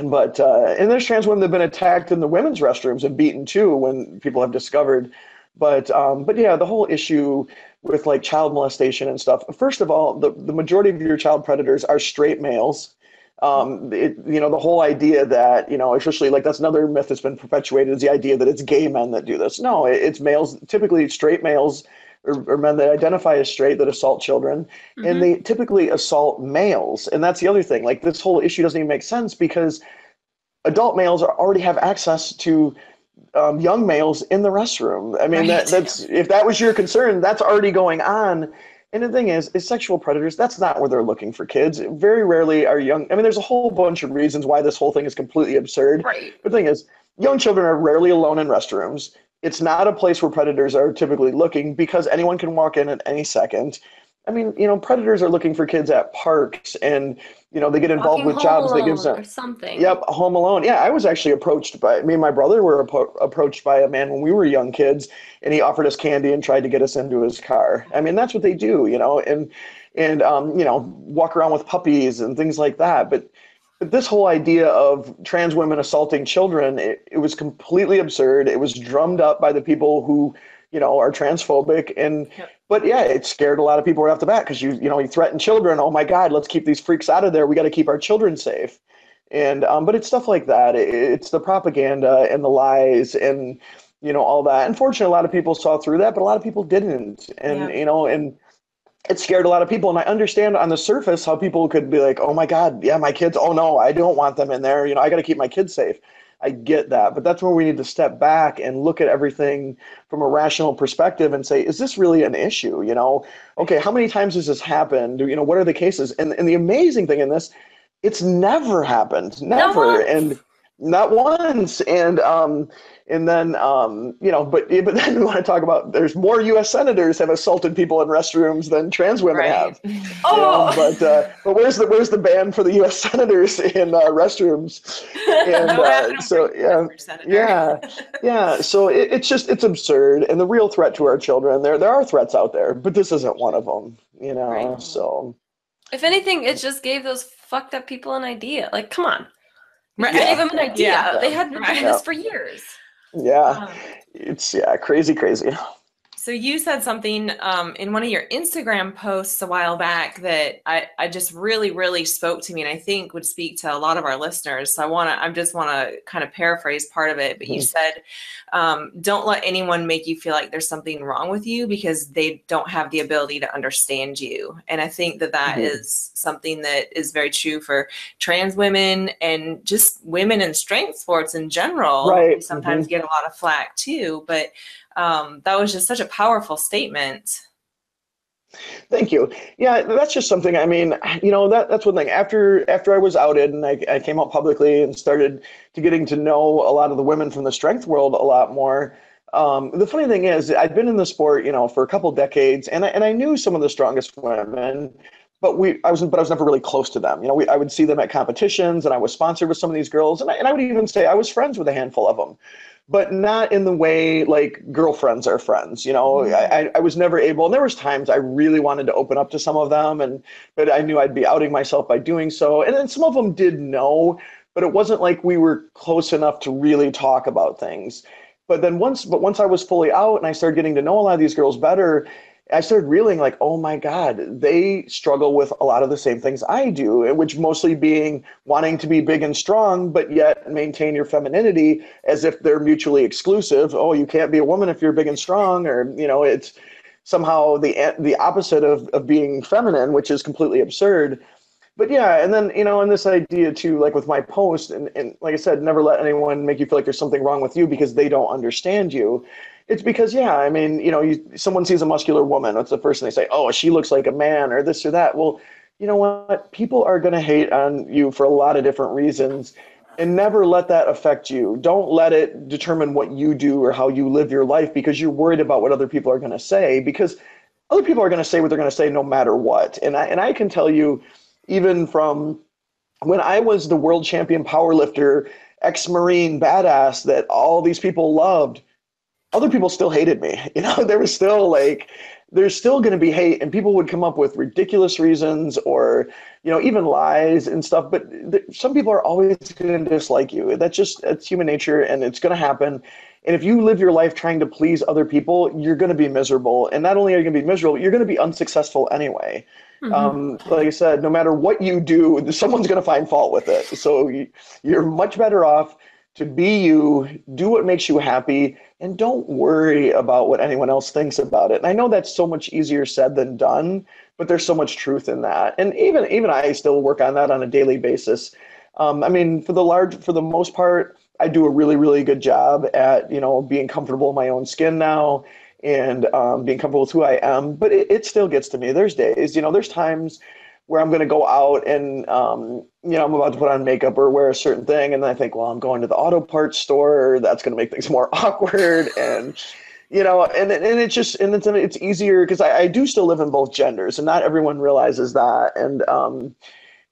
but uh and there's trans women that have been attacked in the women's restrooms and beaten too when people have discovered but um but yeah the whole issue with like child molestation and stuff first of all the, the majority of your child predators are straight males um, it, you know, the whole idea that, you know, especially like that's another myth that's been perpetuated is the idea that it's gay men that do this. No, it, it's males, typically straight males or, or, men that identify as straight that assault children mm-hmm. and they typically assault males and that's the other thing like this whole issue doesn't even make sense because adult males are, already have access to um, young males in the restroom i mean right. that, that's if that was your concern that's already going on and the thing is, is sexual predators, that's not where they're looking for kids. Very rarely are young. I mean, there's a whole bunch of reasons why this whole thing is completely absurd. Right. But the thing is, young children are rarely alone in restrooms it's not a place where predators are typically looking because anyone can walk in at any second. I mean, you know, predators are looking for kids at parks and, you know, they get involved Walking with jobs that gives them or something. Yep, home alone. Yeah, I was actually approached by me and my brother were approached by a man when we were young kids and he offered us candy and tried to get us into his car. I mean, that's what they do, you know, and and um, you know, walk around with puppies and things like that. But this whole idea of trans women assaulting children, it, it was completely absurd. It was drummed up by the people who, you know, are transphobic. And, yep. but yeah, it scared a lot of people right off the bat because you, you know, you threaten children. Oh my God, let's keep these freaks out of there. We got to keep our children safe. And, um, but it's stuff like that. It, it's the propaganda and the lies and, you know, all that. Unfortunately, a lot of people saw through that, but a lot of people didn't. And, yeah. you know, and, it scared a lot of people. And i understand on the surface how people could be like oh my god yeah my kids oh no i don't want them in there. You know i got to keep my kids safe. I get that but that's where we need to step back and look at everything from a rational perspective and say is this really an issue? You know okay how many times has this happened? You know what are the cases? And, and the amazing thing in this it's never happened. Never. and not once. And um and then, um, you know, but but then we want to talk about there's more U.S. senators have assaulted people in restrooms than trans women right. have. Oh, know, but uh, but where's the where's the ban for the U.S. senators in uh, restrooms? And uh, so yeah, yeah, yeah. So it, it's just it's absurd, and the real threat to our children. There there are threats out there, but this isn't one of them. You know, right. so. If anything, it just gave those fucked up people an idea. Like, come on. Right. Gave them an idea. Yeah. They had been doing this for years. Yeah. Um, it's yeah, crazy, crazy. So you said something um, in one of your Instagram posts a while back that I, I just really, really spoke to me, and I think would speak to a lot of our listeners. So I want to, I just want to kind of paraphrase part of it. But mm-hmm. you said, um, "Don't let anyone make you feel like there's something wrong with you because they don't have the ability to understand you." And I think that that mm-hmm. is something that is very true for trans women and just women in strength sports in general. Right. We sometimes mm-hmm. get a lot of flack too, but um, that was just such a powerful statement. Thank you. Yeah, that's just something. I mean, you know, that that's one thing. After after I was outed and I, I came out publicly and started to getting to know a lot of the women from the strength world a lot more. Um, the funny thing is, I've been in the sport, you know, for a couple decades, and I, and I knew some of the strongest women, but we I was but I was never really close to them. You know, we, I would see them at competitions, and I was sponsored with some of these girls, and I, and I would even say I was friends with a handful of them but not in the way like girlfriends are friends. You know, mm-hmm. I, I was never able, and there was times I really wanted to open up to some of them, and but I knew I'd be outing myself by doing so. And then some of them did know, but it wasn't like we were close enough to really talk about things. But then once, but once I was fully out and I started getting to know a lot of these girls better, I started reeling like, oh my God, they struggle with a lot of the same things I do, which mostly being wanting to be big and strong, but yet maintain your femininity as if they're mutually exclusive. Oh, you can't be a woman if you're big and strong, or you know, it's somehow the eh, the opposite of, of being feminine, which is completely absurd. But yeah, and then you know, and this idea too, like with my post, and, and like I said, never let anyone make you feel like there's something wrong with you because they don't understand you it's because yeah, I mean, you know, you, someone sees a muscular woman, that's the first thing they say? Oh, she looks like a man, or this or that. Well, you know what? People are going to hate on you for a lot of different reasons, and never let that affect you. Don't let it determine what you do or how you live your life because you're worried about what other people are going to say. Because other people are going to say what they're going to say no matter what. And I and I can tell you, even from when I was the world champion powerlifter, ex-marine badass that all these people loved other people still hated me. You know, there was still like, there's still going to be hate, and people would come up with ridiculous reasons or, you know, even lies and stuff. But th- some people are always going to dislike you. That's just it's human nature, and it's going to happen. And if you live your life trying to please other people, you're going to be miserable. And not only are you going to be miserable, you're going to be unsuccessful anyway. Mm-hmm. Um, like I said, no matter what you do, someone's going to find fault with it. So you're much better off to be you, do what makes you happy, and don't worry about what anyone else thinks about it. And I know that's so much easier said than done, but there's so much truth in that. And even even I still work on that on a daily basis. Um, I mean, for the large, for the most part, I do a really really good job at you know being comfortable in my own skin now and um, being comfortable with who I am. But it, it still gets to me. There's days, you know, there's times where I'm going to go out and um, you know I'm about to put on makeup or wear a certain thing, and I think, well, I'm going to the auto parts store. That's going to make things more awkward, and you know, and and it's just and it's it's easier because I, I do still live in both genders, and not everyone realizes that, and um,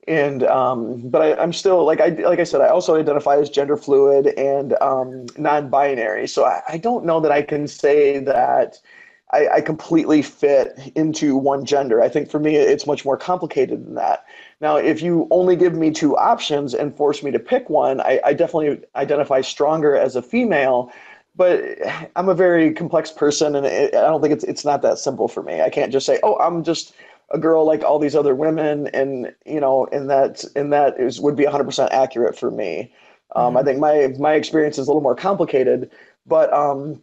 and um, but I, I'm still like I like I said, I also identify as gender fluid and um, non-binary, so I, I don't know that I can say that I, I, completely fit into one gender. I think for me, it's much more complicated than that. Now, if you only give me two options and force me to pick one, I, I definitely identify stronger as a female. But I'm a very complex person, and it, I don't think it's it's not that simple for me. I can't just say, "Oh, I'm just a girl like all these other women," and you know, and that and that is would be 100% accurate for me. Um, mm-hmm. I think my my experience is a little more complicated, but um,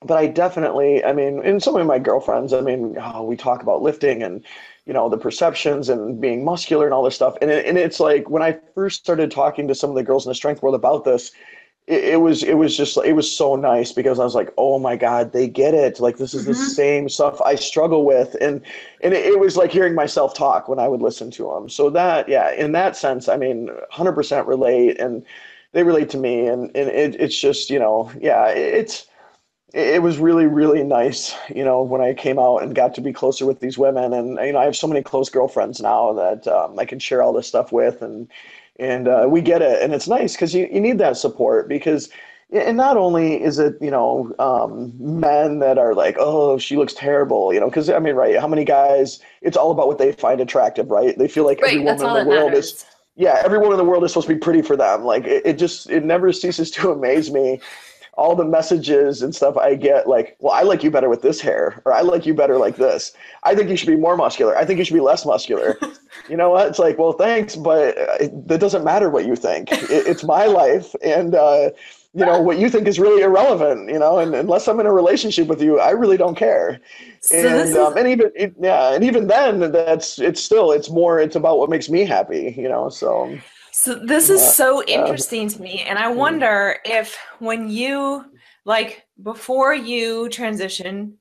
but I definitely, I mean, and some of my girlfriends, I mean, oh, we talk about lifting and, you know, the perceptions and being muscular and all this stuff. And, it, and it's like when I first started talking to some of the girls in the strength world about this, it, it was it was just it was so nice because I was like, oh my god, they get it. Like this is mm-hmm. the same stuff I struggle with, and and it, it was like hearing myself talk when I would listen to them. So that yeah, in that sense, I mean, hundred percent relate, and they relate to me, and and it, it's just you know yeah, it's it was really really nice you know when i came out and got to be closer with these women. And you know i have so many close girlfriends now that um, i can share all this stuff with and and uh, we get it. And it's nice because you, you need that support because and not only is it you know um, men that are like oh she looks terrible you know because i mean right how many guys it's all about what they find attractive right? They feel like right, every woman in the world matters. is yeah every woman in the world is supposed to be pretty for them. Like it, it just it never ceases to amaze me all the messages and stuff I get, like, well, I like you better with this hair, or I like you better like this. I think you should be more muscular. I think you should be less muscular. you know what? It's like, well, thanks, but it, that doesn't matter what you think. It, it's my life, and uh, you know what you think is really irrelevant. You know, and unless I'm in a relationship with you, I really don't care. So and is... um, and even it, yeah, and even then, that's it's still it's more it's about what makes me happy. You know, so. So this is so interesting to me. And I wonder if when you like before you transition,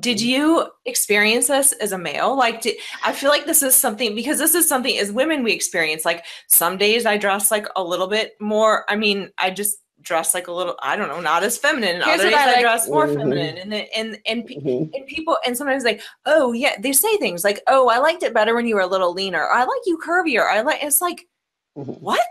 did you experience this as a male? Like did, I feel like this is something because this is something as women we experience. Like some days I dress like a little bit more. I mean, I just dress like a little I don't know, not as feminine. Here's Other days I, like. I, dress more mm-hmm. feminine, and and and mm-hmm. and people and sometimes like, oh yeah, they say things like, oh, I liked it better when you were a little leaner. Or, I like you curvier. I like it's like Mm-hmm. Mm-hmm. What?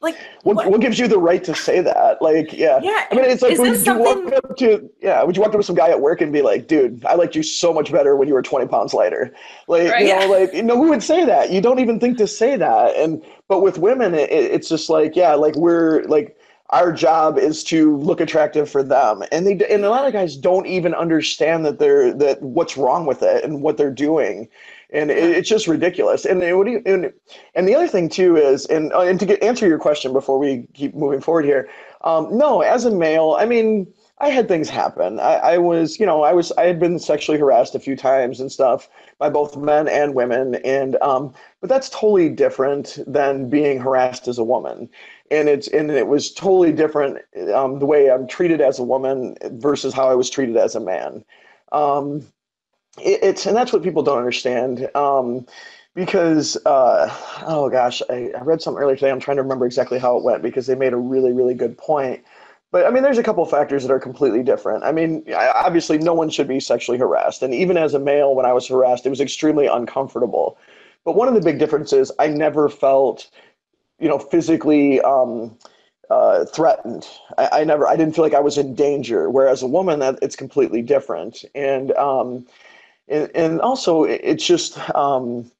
Like what, what, what? gives you the right to say that? Like, yeah. Yeah. I mean, it's like would you something... walk up to yeah, would you walk up to some guy at work and be like, dude, I liked you so much better when you were 20 pounds lighter. Like, right, you know, yeah. like you know, who would say that? You don't even think to say that. And but with women, it, it's just like, yeah, like we're like our job is to look attractive for them and they and a lot of guys don't even understand that they're that what's wrong with it and what they're doing and it, it's just ridiculous and, what do you and, and the other thing too is and uh, and to get answer your question before we keep moving forward here um, no as a male i mean I had things happen. I, I, was, you know, I was, I had been sexually harassed a few times and stuff by both men and women, and um, but that's totally different than being harassed as a woman, and it's and it was totally different um, the way I'm treated as a woman versus how I was treated as a man. Um, it, it's and that's what people don't understand. Um, because uh, oh gosh, I, I read something earlier today. I'm trying to remember exactly how it went because they made a really really good point but I mean, there's a couple factors that are completely different. I mean, obviously, no one should be sexually harassed. And even as a male, when I was harassed, it was extremely uncomfortable. But one of the big differences, I never felt, you know, physically um, uh, threatened. I, I, never, I didn't feel like I was in danger. Whereas a woman, that it's completely different. And um, and, and also, it's just um,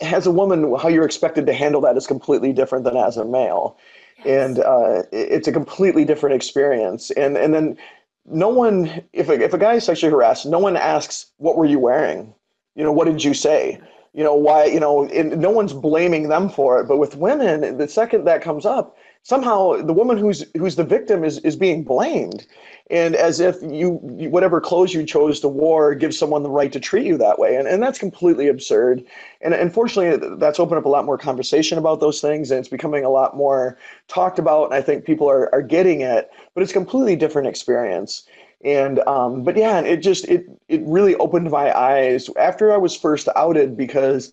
as a woman, how you're expected to handle that is completely different than as a male and uh, it's a completely different experience. And and then no one, if a, if a guy is sexually harassed, no one asks, "What were you wearing?" You know, what did you say? You know, why? You know, and no one's blaming them for it. But with women, the second that comes up, somehow the woman who's who's the victim is is being blamed. And as if you whatever clothes you chose to wear gives someone the right to treat you that way. And, and that's completely absurd. And unfortunately that's opened up a lot more conversation about those things and it's becoming a lot more talked about and i think people are, are getting it but it's a completely different experience. And um, but yeah it just it it really opened my eyes after i was first outed because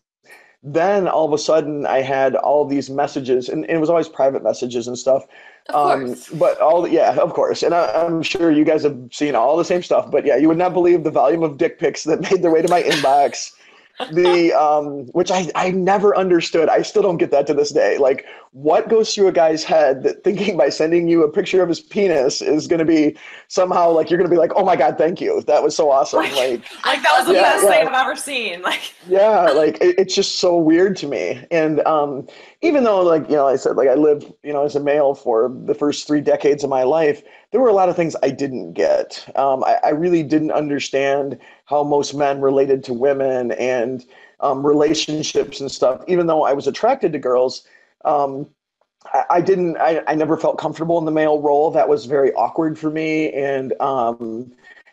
then all of a sudden I had all these messages, and, and it was always private messages and stuff. Um, but all the, yeah, of course, and I, am sure you guys have seen all the same stuff. But yeah, you would not believe the volume of dick pics that made their way to my inbox the um, which I, I never understood. I still don't get that to this day. Like, what goes through a guy's head that thinking by sending you a picture of his penis is going to be somehow like you're going to be like, oh my god, thank you, that was so awesome. Like, like, like that was the yeah, best yeah. thing I've ever seen. Like, yeah, like it, it's just so weird to me. And um, even though, like you know, I said, like I lived, you know, as a male for the first three decades of my life, there were a lot of things I didn't get. Um, I, I really didn't understand how most men related to women and um, relationships and stuff. Even though I was attracted to girls, um, I, I, didn't. I, I never felt comfortable in the male role. That was very awkward for me, and um,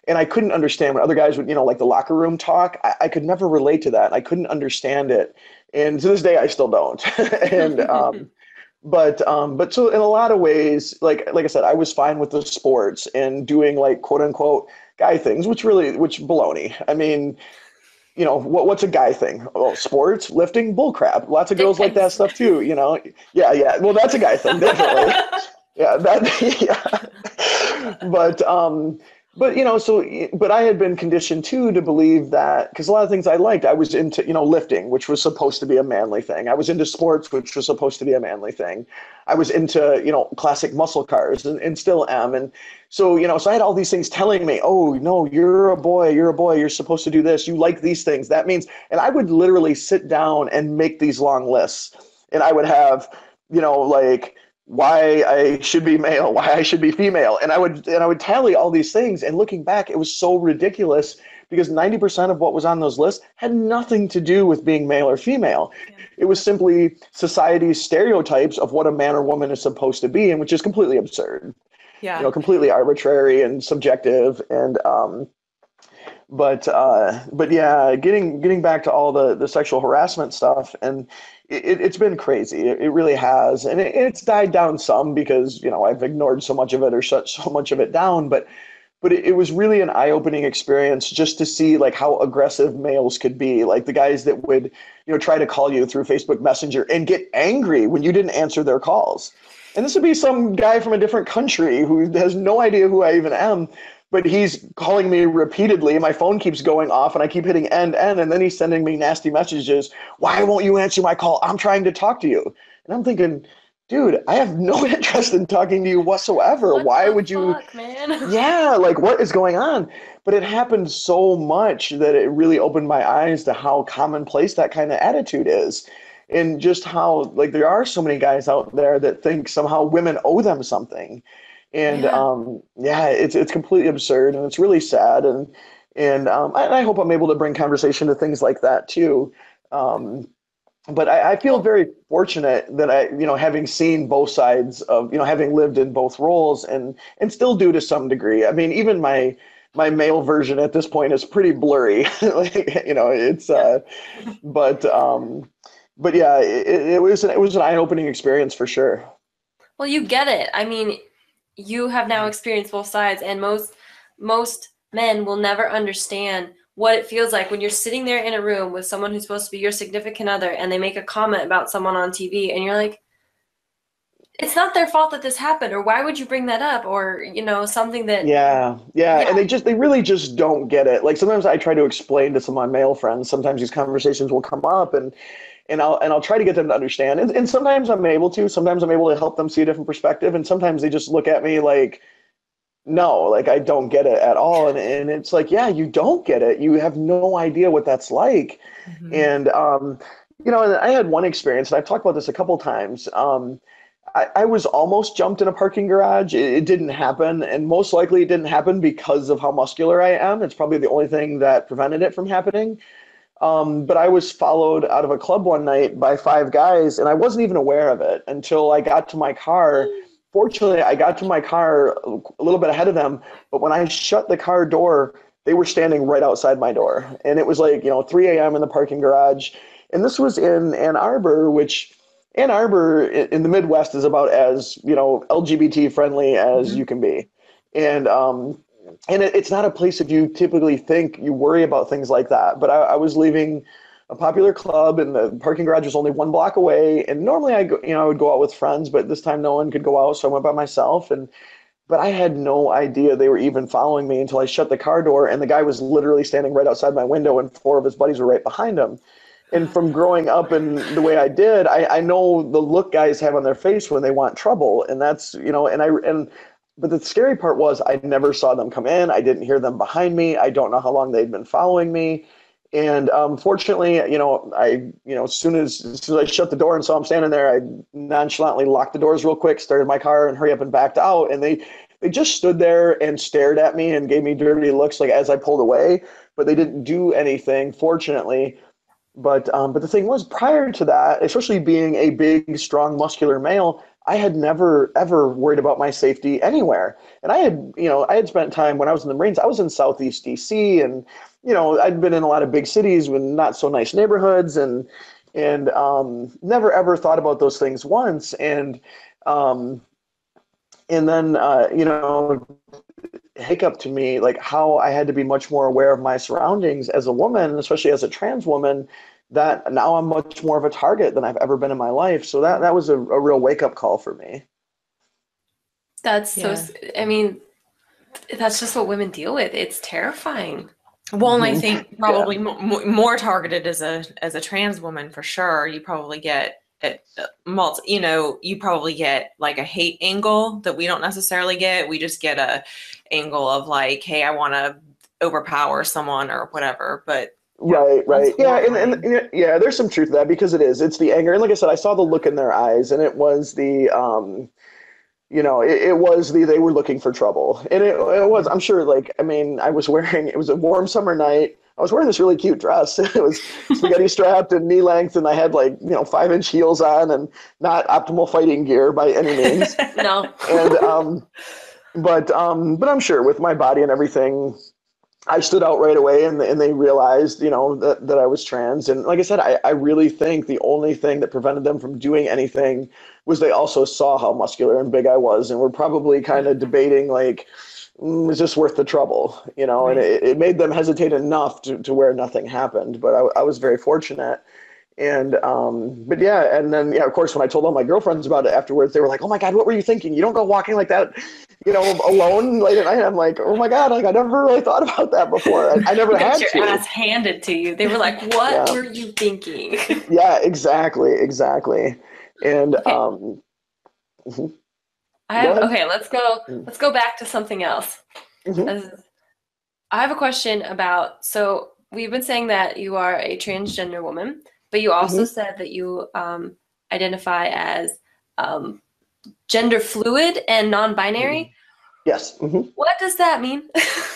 and I couldn't understand when other guys would, you know, like the locker room talk. I, I could never relate to that. I couldn't understand it, and to this day, I still don't. and um, but um, but so in a lot of ways, like like I said, I was fine with the sports and doing like quote unquote guy things, which really, which baloney. I mean, you know, what, what's a guy thing? Oh, sports, lifting, bullcrap. Lots of girls like that stuff too, you know? Yeah, yeah. Well, that's a guy thing, definitely. yeah, that, yeah. But, um, but you know so but i had been conditioned too to believe that because a lot of things i liked i was into you know lifting which was supposed to be a manly thing. I was into sports which was supposed to be a manly thing. I was into you know classic muscle cars and, and still am. And so you know so i had all these things telling me oh no you're a boy you're a boy you're supposed to do this you like these things. That means and i would literally sit down and make these long lists. And i would have you know like why I should be male, why I should be female. And I would and I would tally all these things and looking back it was so ridiculous because 90% of what was on those lists had nothing to do with being male or female. Yeah. It was simply society's stereotypes of what a man or woman is supposed to be and which is completely absurd. Yeah. You know, completely arbitrary and subjective and um but uh, but yeah, getting getting back to all the the sexual harassment stuff, and it, has been crazy. It, it, really has, and it, it's died down some because you know I've ignored so much of it or shut so much of it down. But but it, it was really an eye opening experience just to see like how aggressive males could be, like the guys that would you know try to call you through Facebook Messenger and get angry when you didn't answer their calls. And this would be some guy from a different country who has no idea who I even am, but he's calling me repeatedly my phone keeps going off and I keep hitting end end and then he's sending me nasty messages. Why won't you answer my call? I'm trying to talk to you. And I'm thinking, dude, I have no interest in talking to you whatsoever. What Why would you fuck, man? Yeah, like what is going on? But it happened so much that it really opened my eyes to how commonplace that kind of attitude is and just how like there are so many guys out there that think somehow women owe them something and Yeah. um yeah it's it's completely absurd and it's really sad and and um I, I hope i'm able to bring conversation to things like that too um but I, I feel very fortunate that I, you know, having seen both sides of, you know, having lived in both roles and and still do to some degree. I mean, even my my male version at this point is pretty blurry. like, you know, it's uh, but um, but yeah, it, it was it was an eye opening experience for sure. Well, you get it. I mean, you have now experienced both sides, and most most men will never understand what it feels like when you're sitting there in a room with someone who's supposed to be your significant other, and they make a comment about someone on TV, and you're like, "It's not their fault that this happened," or "Why would you bring that up?" or you know, something that Yeah, yeah, Yeah. and they just they really just don't get it. Like sometimes I try to explain to some of my male friends. Sometimes these conversations will come up, and and I'll and I'll try to get them to understand. And, and sometimes I'm able to. Sometimes I'm able to help them see a different perspective. And sometimes they just look at me like, no, like I don't get it at all. And and it's like, yeah, you don't get it. You have no idea what that's like. Mhm. And um, you know, and I had one experience, and I've talked about this a couple times. Um, I, I was almost jumped in a parking garage. It, it didn't happen, and most likely it didn't happen because of how muscular I am. It's probably the only thing that prevented it from happening. Um, but I was followed out of a club one night by five guys, and I wasn't even aware of it until I got to my car. Fortunately, I got to my car a little bit ahead of them, but when I shut the car door, they were standing right outside my door. And it was like, you know, 3 a.m. in the parking garage. And this was in Ann Arbor, which Ann Arbor in the Midwest is about as, you know, LGBT friendly as Mhm. you can be. And, um, and it, it's not a place that you typically think you worry about things like that. But I, I was leaving a popular club and the parking garage was only one block away. And normally I go, you know, I would go out with friends, but this time no one could go out. So I went by myself and, but I had no idea they were even following me until I shut the car door and the guy was literally standing right outside my window and four of his buddies were right behind him. And from growing up and the way I did, I, I know the look guys have on their face when they want trouble. And that's, you know, and I, and, but the scary part was I never saw them come in. I didn't hear them behind me. I don't know how long they'd been following me. And um, fortunately, you know, I, you know, as soon as, as soon as I shut the door and saw them standing there, I nonchalantly locked the doors real quick, started my car, and hurry up and backed out. And they, they just stood there and stared at me and gave me dirty looks, like as I pulled away. But they didn't do anything, fortunately. But um, but the thing was, prior to that, especially being a big, strong, muscular male, I had never ever worried about my safety anywhere. And I had, you know, I had spent time when I was in the Marines. I was in Southeast DC, and you know, I'd been in a lot of big cities with not so nice neighborhoods, and and um, never ever thought about those things once. And um, and then uh, you know, hiccup to me like how I had to be much more aware of my surroundings as a woman, especially as a trans woman. That now I'm much more of a target than I've ever been in my life. So that that was a, a real wake up call for me. that's so. I mean, that's just what women deal with. It's terrifying. Well, and I Mhm. think probably mo- mo- more targeted as a as a trans woman for sure. You probably get it multi, you know, you probably get like a hate angle that we don't necessarily get. We just get a angle of like, hey, I want to overpower someone or whatever. But Right, right. Yeah, and, and yeah, yeah, there's some truth to that because it is. It's the anger. And like I said, I saw the look in their eyes and it was the um you know, it, it was the they were looking for trouble. And it, it was, I'm sure, like, I mean, I was wearing, it was a warm summer night. I was wearing this really cute dress. It was spaghetti strapped and knee length, and I had like, you know, five inch heels on and not optimal fighting gear by any means No, and um, but um, but I'm sure with my body and everything, I stood out right away, and and they realized, you know, that that I was trans. And like I said, I I really think the only thing that prevented them from doing anything was they also saw how muscular and big I was, and were probably kind of debating like. "Mm, Is this worth the trouble? You know, and it, it made them hesitate enough to, to where nothing happened. But I, I was very fortunate. And um, but yeah, and then yeah, of course, when I told all my girlfriends about it afterwards, they were like, "Oh my God, what were you thinking? You don't go walking like that, you know, alone late at night." I'm like, "Oh my God, like I never really thought about that before. I, I never had your to." ass handed to you. They were like, "What Yeah. were you thinking?" Yeah, exactly, exactly. And Okay. um, I have, okay, let's go. Mm. Let's go back to something else. mhm, I have a question about. So we've been saying that you are a transgender woman, but you also mm-hmm. said that you um, identify as um, gender fluid and non-binary. Mm-hmm. Yes. Mm-hmm. What does that mean?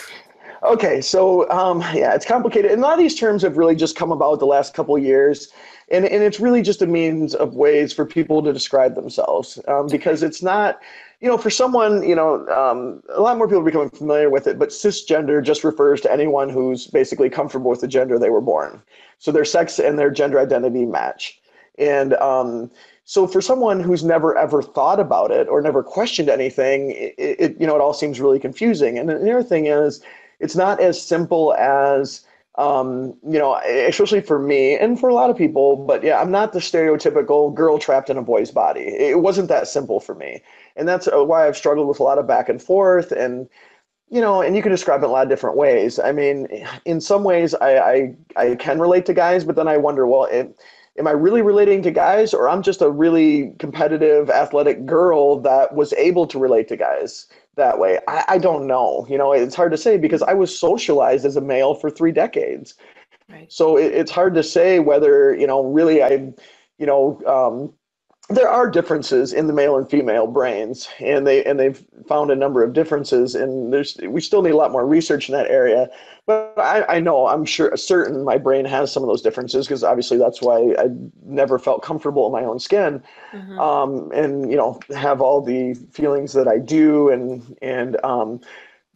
okay, so um, yeah, it's complicated, and a lot of these terms have really just come about the last couple years, and and it's really just a means of ways for people to describe themselves um, because it's not. You know, for someone, you know, um, a lot more people are becoming familiar with it, but cisgender just refers to anyone who's basically comfortable with the gender they were born. So their sex and their gender identity match. And um, so for someone who's never ever thought about it or never questioned anything, it, it, you know it all seems really confusing. And the other thing is, it's not as simple as um, you know, especially for me and for a lot of people. But yeah, I'm not the stereotypical girl trapped in a boy's body. It wasn't that simple for me, and that's uh, why I've struggled with a lot of back and forth and you know, and you can describe it a lot of different ways. I mean, in some ways, I I, I can relate to guys, but then I wonder, well, it, am I really relating to guys or I'm just a really competitive athletic girl that was able to relate to guys that way? I, I don't know. You know, it's hard to say because I was socialized as a male for three decades. Right. So it, it's hard to say whether, you know, really I, you know, um, there are differences in the male and female brains and they and they've found a number of differences and there's we still need a lot more research in that area but i, I know i'm sure certain my brain has some of those differences because obviously that's why i never felt comfortable in my own skin mm-hmm. um, and you know have all the feelings that i do and and um,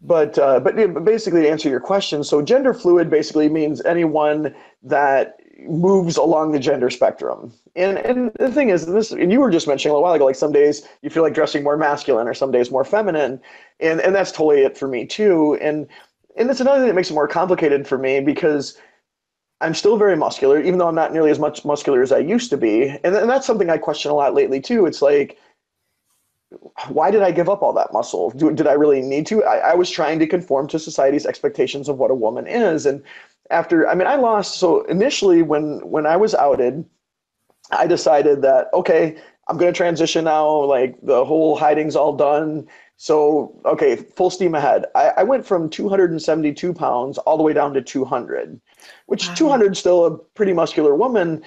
but uh, but basically to answer your question so gender fluid basically means anyone that moves along the gender spectrum. And and the thing is, this and you were just mentioning a little while ago, like some days you feel like dressing more masculine or some days more feminine, and and that's totally it for me too. And and it's another thing that makes it more complicated for me because I'm still very muscular, even though I'm not nearly as much muscular as I used to be. And, and that's something I question a lot lately too. It's like, why did I give up all that muscle? Do, did I really need to? I, I was trying to conform to society's expectations of what a woman is, and after I mean I lost so initially when when I was outed, I decided that okay, I'm gonna transition now, like the whole hiding's all done. So okay, full steam ahead. I, I went from 272 pounds all the way down to 200, which wow. 200 still a pretty muscular woman,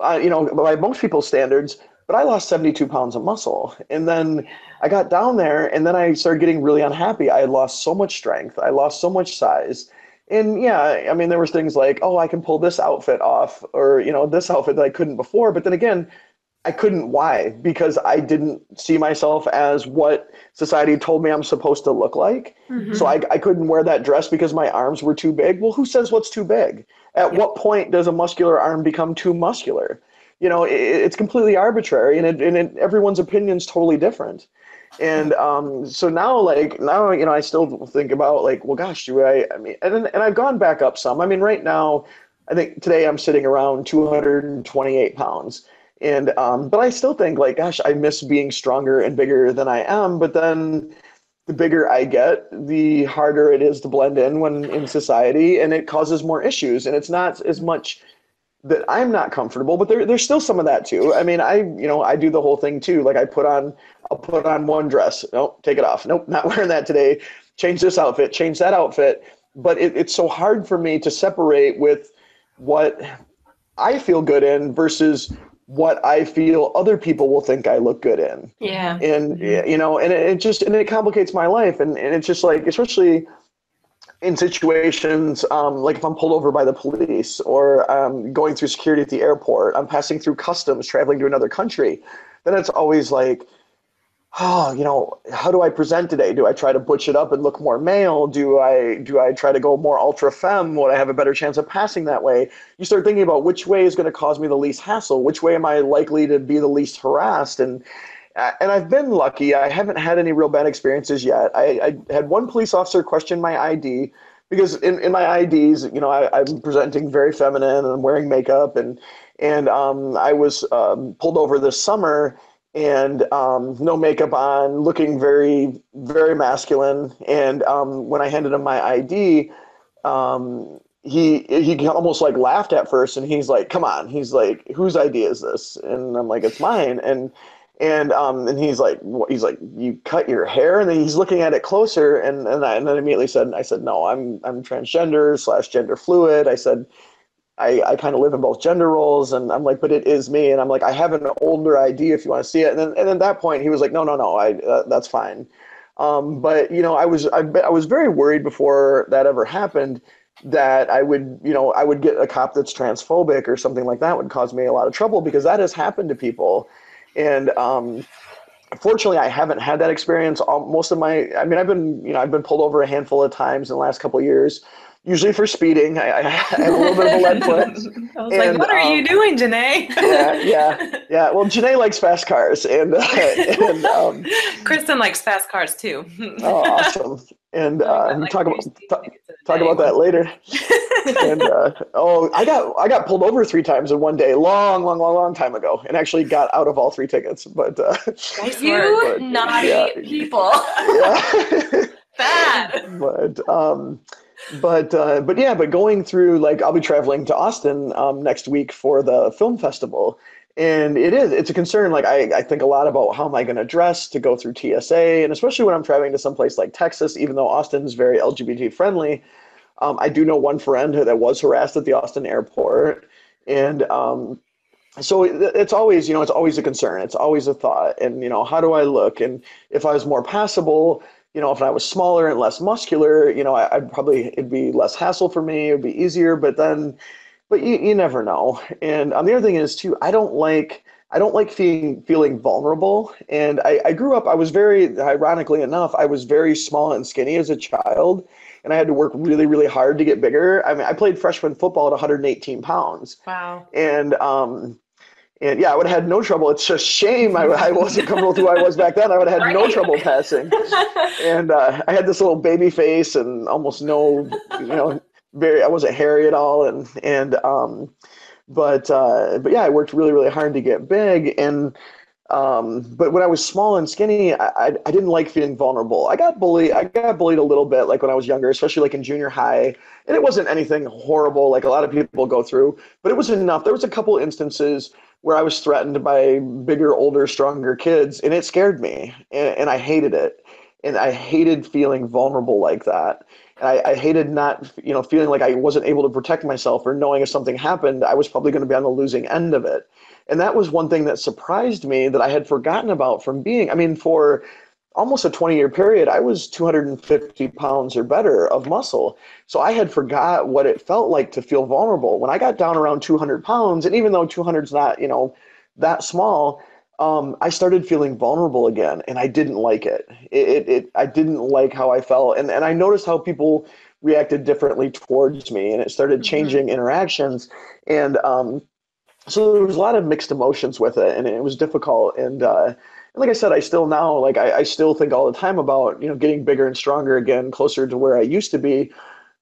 uh, you know, by most people's standards. But I lost 72 pounds of muscle, and then I got down there, and then I started getting really unhappy. I lost so much strength. I lost so much size and yeah, I mean, there was things like, oh, I can pull this outfit off, or you know, this outfit that I couldn't before. But then again, I couldn't. Why? Because I didn't see myself as what society told me I'm supposed to look like. Mm-hmm. So I, I couldn't wear that dress because my arms were too big. Well, who says what's too big? At yeah. what point does a muscular arm become too muscular? You know, it, it's completely arbitrary, and, it, and it, everyone's opinion is totally different and um, so now like now you know i still think about like well gosh do i i mean and, and i've gone back up some i mean right now i think today i'm sitting around 228 pounds and um, but i still think like gosh i miss being stronger and bigger than i am but then the bigger i get the harder it is to blend in when in society and it causes more issues and it's not as much that I'm not comfortable, but there, there's still some of that too. I mean, I, you know, I do the whole thing too. Like I put on, I'll put on one dress. Nope, take it off. Nope, not wearing that today. Change this outfit, change that outfit. But it, it's so hard for me to separate with what I feel good in versus what I feel other people will think I look good in. Yeah. And, you know, and it, it just, and it complicates my life. And, and it's just like, especially, in situations um, like if I'm pulled over by the police or um, going through security at the airport, I'm passing through customs, traveling to another country, then it's always like, oh, you know, how do I present today? Do I try to butch it up and look more male? Do I do I try to go more ultra femme? Would I have a better chance of passing that way? You start thinking about which way is going to cause me the least hassle. Which way am I likely to be the least harassed? And and I've been lucky. I haven't had any real bad experiences yet. I, I had one police officer question my ID because in, in my IDs, you know, I, am presenting very feminine and I'm wearing makeup and and um, I was um, pulled over this summer and um, no makeup on, looking very very masculine. And um, when I handed him my ID, um, he he almost like laughed at first and he's like, "Come on," he's like, "Whose ID is this?" And I'm like, "It's mine." And and um and he's like what? he's like you cut your hair and then he's looking at it closer and and I, and then immediately said I said no I'm I'm transgender slash gender fluid I said I, I kind of live in both gender roles and I'm like, but it is me. And I'm like, I have an older ID if you want to see it. And then, and at that point he was like, no, no, no, I, uh, that's fine. Um, but you know, I was, I, I was very worried before that ever happened that I would, you know, I would get a cop that's transphobic or something like that would cause me a lot of trouble because that has happened to people. And, um, fortunately, I haven't had that experience. Most of my, I mean, I've been, you know, I've been pulled over a handful of times in the last couple of years usually for speeding. I, I have a little bit of a lead foot. I was and, like, what are um, you doing, Janae? yeah, yeah, yeah. Well, Janae likes fast cars, and, uh, and um, Kristen likes fast cars too. oh, awesome! And uh, like talk about talk, talk about that later. and uh, oh, I got I got pulled over three times in one day, long, long, long, long time ago, and actually got out of all three tickets. But uh, you but, naughty yeah. people. Yeah. Bad. But um, but uh, but yeah, but going through like I'll be traveling to Austin um, next week for the film festival, and it is it's a concern. Like I, I think a lot about how am I going to dress to go through TSA, and especially when I'm traveling to some place like Texas, even though Austin is very LGBT friendly. Um, I do know one friend that was harassed at the Austin airport, and um, so it's always you know it's always a concern. It's always a thought, and you know how do I look, and if I was more passable you know, if I was smaller and less muscular, you know, I, would probably it'd be less hassle for me. It'd be easier. But then, but you, you never know. And um, the other thing is too, I don't like I don't like feeling feeling vulnerable. And I, I grew up. I was very ironically enough, I was very small and skinny as a child, and I had to work really really hard to get bigger. I mean, I played freshman football at 118 pounds. Wow. And um, and yeah, I would have had no trouble. It's just shame I, I wasn't comfortable with who I was back then. I would have had right. no trouble passing. and uh, I had this little baby face and almost no, you know, very. I wasn't hairy at all, and and um, but uh, but yeah, I worked really really hard to get big, and um, but when I was small and skinny, I, I, I didn't like feeling vulnerable. I got bullied. I got bullied a little bit, like when I was younger, especially like in junior high. And it wasn't anything horrible, like a lot of people go through, but it was enough. There was a couple instances where I was threatened by bigger, older, stronger kids, and it scared me, and, and I hated it, and I hated feeling vulnerable like that. And I, I hated not, you know, feeling like I wasn't able to protect myself or knowing if something happened, I was probably going to be on the losing end of it. And that was one thing that surprised me that I had forgotten about from being. I mean, for almost a 20 year period, I was 250 pounds or better of muscle. So I had forgot what it felt like to feel vulnerable. When I got down around 200 pounds, and even though 200 is not, you know, that small, um, I started feeling vulnerable again, and I didn't like it. It, it, it. I didn't like how I felt, and and I noticed how people reacted differently towards me, and it started mm-hmm. changing mm-hmm. interactions, and um, so there was a lot of mixed emotions with it, and it was difficult, and uh, and like I said, I still now like I, I still think all the time about you know getting bigger and stronger again, closer to where I used to be.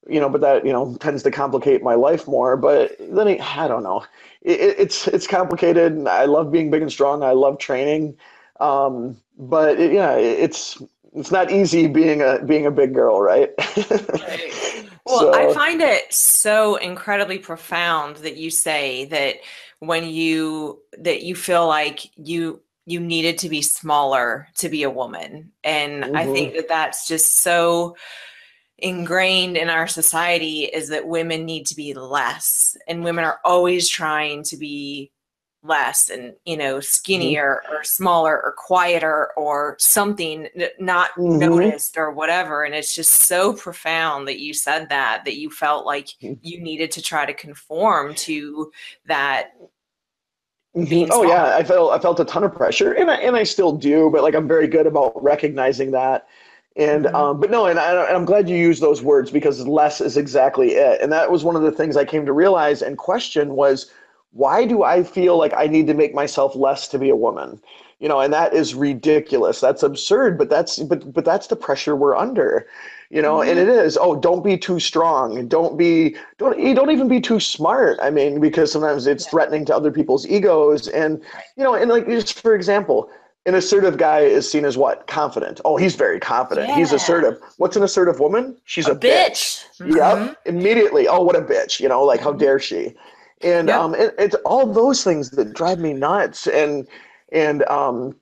You know, but that you know tends to complicate my life more. But then I, I don't know. It, it's it's complicated. And I love being big and strong. I love training. Um, but it, yeah, it's it's not easy being a being a big girl, right? right. Well, so, I find it so incredibly profound that you say that when you that you feel like you you needed to be smaller to be a woman. And mm-hmm. I think that that's just so ingrained in our society is that women need to be less and women are always trying to be less and you know skinnier mm-hmm. or smaller or quieter or something not mm-hmm. noticed or whatever and it's just so profound that you said that that you felt like mm-hmm. you needed to try to conform to that Mm-hmm. Oh yeah, I felt I felt a ton of pressure, and I and I still do, but like I'm very good about recognizing that. And mm-hmm. um, but no, and, I, I'm glad you used those words because less is exactly it. And that was one of the things I came to realize and question was why do I feel like I need to make myself less to be a woman? You know, and that is ridiculous. That's absurd, but that's but but that's the pressure we're under you know mm-hmm. and it is oh don't be too strong don't be don't you don't even be too smart i mean because sometimes it's yeah. threatening to other people's egos and you know and like just for example an assertive guy is seen as what confident oh he's very confident yeah. he's assertive what's an assertive woman she's a, a bitch, bitch. Mm-hmm. yep immediately oh what a bitch you know like how mm-hmm. dare she and yep. um it, it's all those things that drive me nuts and and um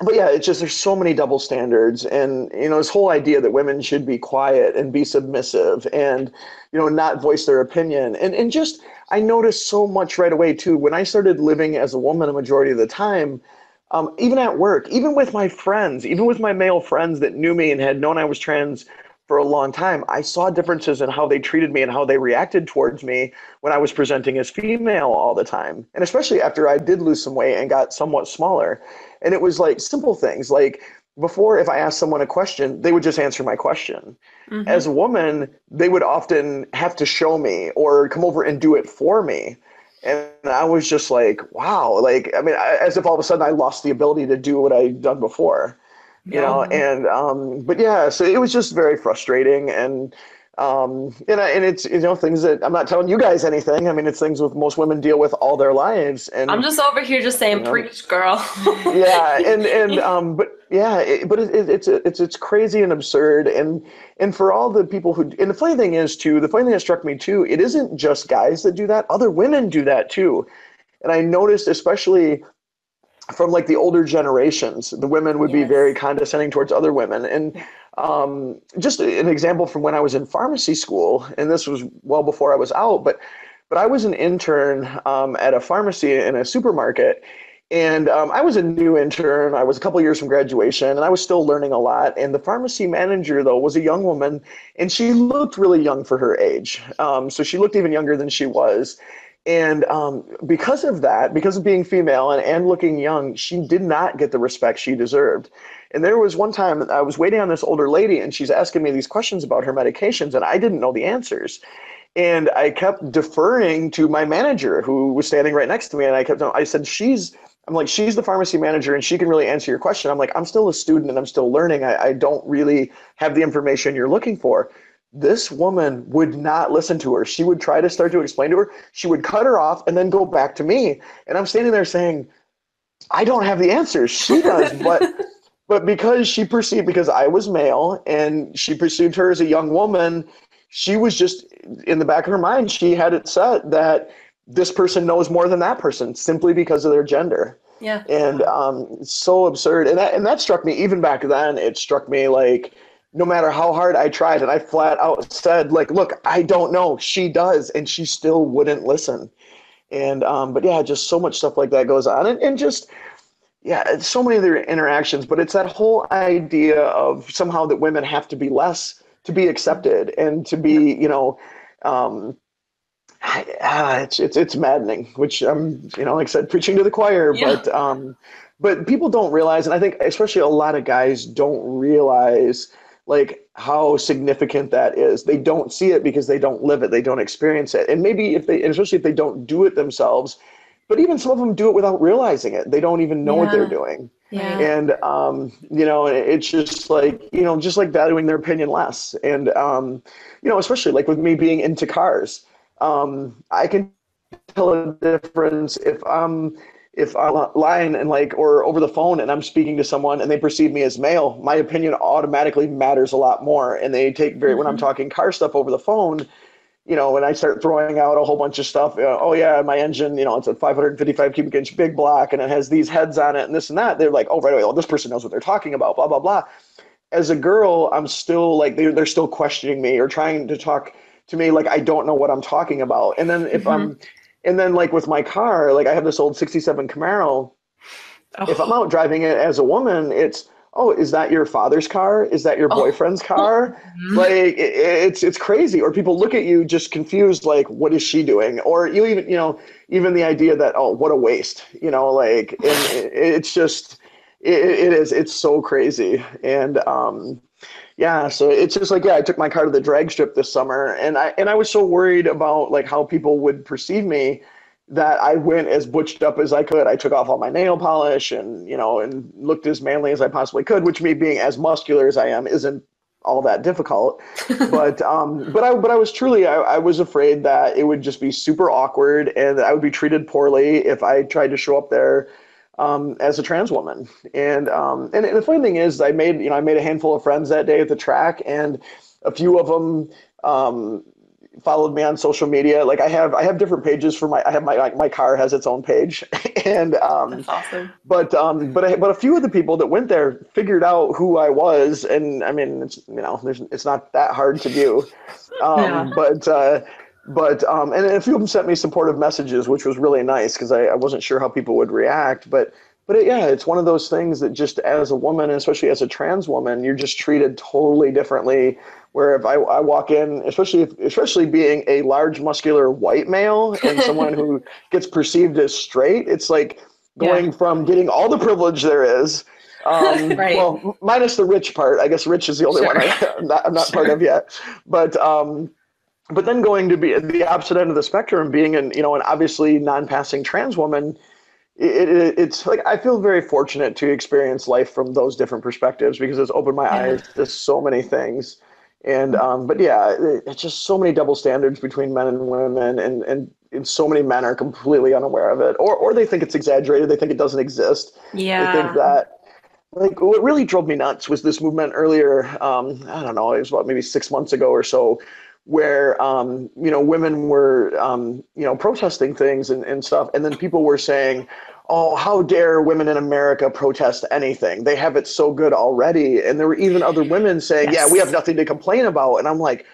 but yeah, it's just there's so many double standards, and you know this whole idea that women should be quiet and be submissive, and you know not voice their opinion, and and just I noticed so much right away too when I started living as a woman a majority of the time. Um, even at work, even with my friends, even with my male friends that knew me and had known I was trans for a long time, I saw differences in how they treated me and how they reacted towards me when I was presenting as female all the time. And especially after I did lose some weight and got somewhat smaller. And it was like simple things like before, if I asked someone a question, they would just answer my question. Mm-hmm. As a woman, they would often have to show me or come over and do it for me. And I was just like, wow, like, I mean, I, as if all of a sudden I lost the ability to do what I'd done before you know and um but yeah so it was just very frustrating and um and, I, and it's you know things that i'm not telling you guys anything. I mean it's things with most women deal with all their lives and i'm just over here just saying you know, preach girl. Yeah and and um but yeah it, but it, it, it's it's it's crazy and absurd and and for all the people who and the funny thing is too the funny thing that struck me too it isn't just guys that do that other women do that too. And i noticed especially from like the older generations, the women would yes. be very condescending towards other women. And um, just an example from when I was in pharmacy school, and this was well before I was out, but but I was an intern um, at a pharmacy in a supermarket, and um, I was a new intern. I was a couple years from graduation, and I was still learning a lot. And the pharmacy manager, though, was a young woman, and she looked really young for her age. Um, so she looked even younger than she was. And um, because of that, because of being female and, and looking young, she did not get the respect she deserved. And there was one time I was waiting on this older lady, and she's asking me these questions about her medications, and I didn't know the answers. And I kept deferring to my manager, who was standing right next to me, and I kept, I said, "She's." I'm like, she's the pharmacy manager and she can really answer your question. I'm like, I'm still a student and I'm still learning. I, I don't really have the information you're looking for this woman would not listen to her. She would try to start to explain to her. She would cut her off and then go back to me. And I'm standing there saying, I don't have the answers. She does, but but because she perceived because I was male and she perceived her as a young woman, she was just in the back of her mind, she had it set that this person knows more than that person simply because of their gender. Yeah. And um, so absurd. And that and that struck me even back then, it struck me like no matter how hard I tried, and I flat out said, like, look, I don't know. She does, and she still wouldn't listen. And um, but yeah, just so much stuff like that goes on, and, and just yeah, so many other interactions. But it's that whole idea of somehow that women have to be less to be accepted and to be, you know, um, uh, it's it's it's maddening. Which I'm, you know, like I said, preaching to the choir, yeah. but um, but people don't realize, and I think especially a lot of guys don't realize like how significant that is. They don't see it because they don't live it, they don't experience it. And maybe if they, especially if they don't do it themselves, but even some of them do it without realizing it. They don't even know yeah. what they're doing. Yeah. And um, you know, it's just like you know, just like valuing their opinion less. And um, you know, especially like with me being into cars, um, I can tell a difference if I'm if I'm lying and like or over the phone and I'm speaking to someone and they perceive me as male, my opinion automatically matters a lot more. And they take very mm-hmm. when I'm mm-hmm. talking car stuff over the phone, you know, when I start throwing out a whole bunch of stuff, uh, oh yeah, my engine, you know, it's a 555 cubic inch big block and it has these heads on it and this and that. They're like, oh right away, well this person knows what they're talking about, blah blah blah. As a girl, I'm still like they're they're still questioning me or trying to talk to me like I don't know what I'm talking about. And then if mm-hmm. I'm and then like with my car, like I have this old 67 Camaro. Oh. If I'm out driving it as a woman, it's oh, is that your father's car? Is that your oh. boyfriend's oh. car? Mm-hmm. Like it, it's it's crazy. Or people look at you just confused, like what is she doing? Or you even you know even the idea that oh what a waste, you know like and it's just it, it is it's so crazy and um yeah so it's just like yeah i took my car to the drag strip this summer and i and i was so worried about like how people would perceive me that i went as butched up as i could. I took off all my nail polish and you know and looked as manly as i possibly could which me being as muscular as i am isn't all that difficult. But um but i but i was truly I, I was afraid that it would just be super awkward and that i would be treated poorly if i tried to show up there um, as a trans woman. And, um, and, and the funny thing is, I made you know I made a handful of friends that day at the track, and a few of them um, followed me on social media. Like I have, I have different pages for my, I have my, like my car has its own page and, um, That's awesome. but, um, but, I, but a few of the people that went there figured out who I was. And I mean, it's, you know, there's, it's not that hard to do. Um, Yeah. but, uh, but, um, and a few of them sent me supportive messages, which was really nice because I, I wasn't sure how people would react, but, but it, yeah, it's one of those things that just as a woman, and especially as a trans woman, you're just treated totally differently. Where if I, I walk in, especially if, especially being a large, muscular white male and someone who gets perceived as straight, it's like going from getting all the privilege there is. Um, Right. Well, minus the rich part. I guess rich is the only Sure. one I, am not, I'm not part of yet. But um, but then going to be at the opposite end of the spectrum, being an you know an obviously non-passing trans woman it, it, it's like I feel very fortunate to experience life from those different perspectives because it's opened my Yeah. eyes to so many things. And um, but yeah, it, it's just so many double standards between men and women, and, and and so many men are completely unaware of it, or or they think it's exaggerated, they think it doesn't exist. Yeah. I think that like what really drove me nuts was this movement earlier. Um, I don't know, it was about maybe six months ago or so, where um, you know women were um, you know protesting things and, and stuff, and then people were saying, "Oh, how dare women in America protest anything? They have it so good already." And there were even other women saying, Yes. "Yeah, we have nothing to complain about," and I'm like.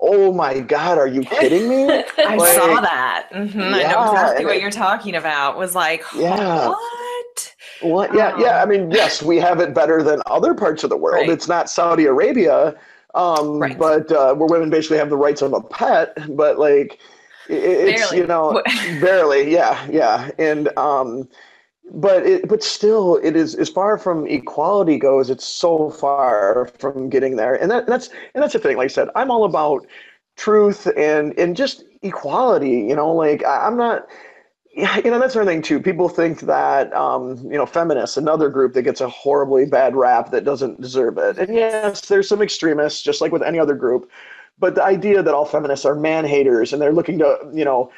Oh my God! Are you kidding me? I Like, saw that. hmm I know exactly what you're talking about. Was like, Yeah. what? What? Yeah, yeah. I mean, yes, we have it better than other parts of the world. Right. It's not Saudi Arabia, um, Right. but uh, where women basically have the rights of a pet. But like, it's Barely. you know, barely. Yeah, yeah. And um, but it, but still, it is as far from equality goes. It's so far from getting there. And that that's and that's the thing. Like I said, I'm all about truth and and just equality. You know, like I, I'm not you know that's another thing too. People think that um, you know feminists, another group that gets a horribly bad rap that doesn't deserve it. And yes, there's some extremists, just like with any other group. But the idea that all feminists are man haters and they're looking to you know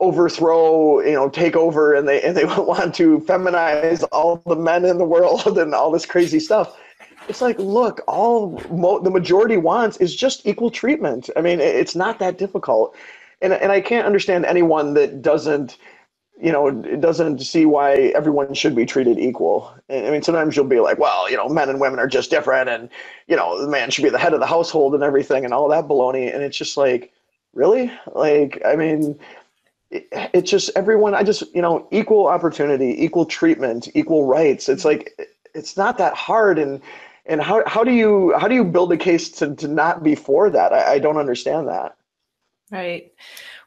overthrow, you know, take over, and they and they want to feminize all the men in the world and all this crazy stuff. It's like, look, all mo- the majority wants is just equal treatment. I mean, it's not that difficult, and and I can't understand anyone that doesn't you know, it doesn't see why everyone should be treated equal. I mean, sometimes you'll be like, well, you know, men and women are just different, and you know, the man should be the head of the household and everything, and all that baloney. And it's just like, really? Like, I mean, it, it's just everyone. I just, you know, equal opportunity, equal treatment, equal rights. It's like, it's not that hard. And and how how do you how do you build a case to to not be for that? I, I don't understand that. Right.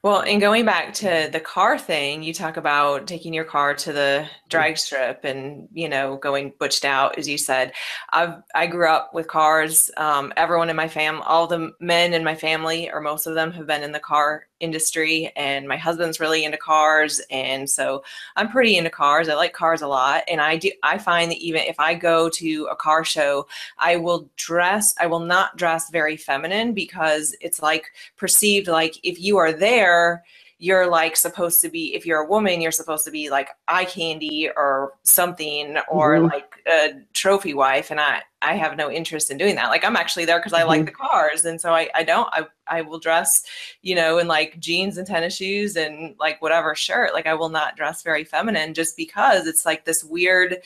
Well, and going back to the car thing, you talk about taking your car to the drag strip and, you know, going butched out, as you said. I've I grew up with cars. Um, everyone in my family, all the men in my family, or most of them, have been in the car industry, and my husband's really into cars, and so I'm pretty into cars. I like cars a lot, and I do. I find that even if I go to a car show, I will dress. I will not dress very feminine because it's like perceived like if you are there you're like supposed to be if you're a woman you're supposed to be like eye candy or something or Mhm. like a trophy wife and i i have no interest in doing that like i'm actually there because i like Mhm. the cars and so i i don't i i will dress you know in like jeans and tennis shoes and like whatever shirt like i will not dress very feminine just because it's like this weird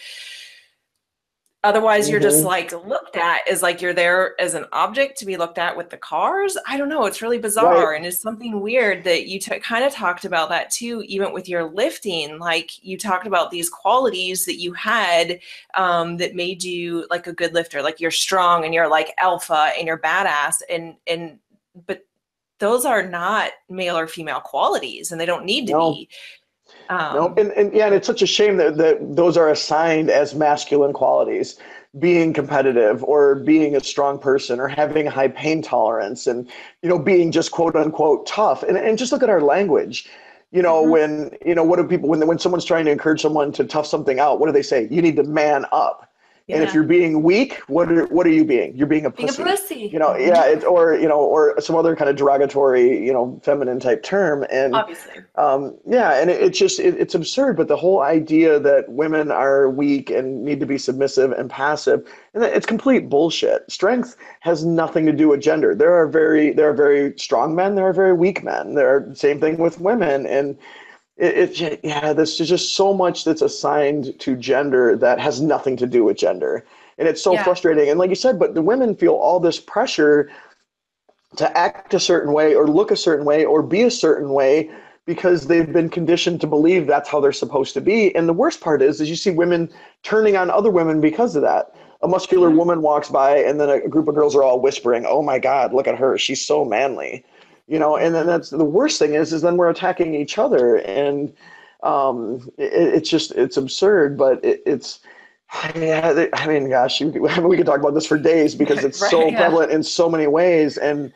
otherwise you're just Mhm. like looked at as like you're there as an object to be looked at with the cars i don't know it's really bizarre Right. and it's something weird that you t- kind of talked about that too even with your lifting like you talked about these qualities that you had um, that made you like a good lifter like you're strong and you're like alpha and you're badass and and but those are not male or female qualities and they don't need to No. be um, No, and, and yeah, and it's such a shame that, that those are assigned as masculine qualities, being competitive or being a strong person or having high pain tolerance and you know being just quote unquote tough. And and just look at our language. You know, Mhm. when you know what do people when when someone's trying to encourage someone to tough something out, what do they say? You need to man up. And if you're being weak, what are what are you being? You're being a pussy. Being a pussy. pussy. You know, yeah, it, or you know, or some other kind of derogatory, you know, feminine type term, and Obviously. um, yeah, and it, it's just it, it's absurd. But the whole idea that women are weak and need to be submissive and passive, and it's complete bullshit. Strength has nothing to do with gender. There are very there are very strong men. There are very weak men. There are same thing with women, and it, it yeah, there's just so much that's assigned to gender that has nothing to do with gender, and it's so Yeah. frustrating. And like you said, but the women feel all this pressure to act a certain way or look a certain way or be a certain way because they've been conditioned to believe that's how they're supposed to be. And the worst part is, is you see women turning on other women because of that. A muscular mm-hmm. woman walks by, and then a group of girls are all whispering, "Oh my God, look at her! She's so manly," you know. And then that's the worst thing is, is then we're attacking each other, and um, it, it's just it's absurd. But it, it's yeah, I mean, gosh, you, we could talk about this for days because it's so yeah. prevalent in so many ways, and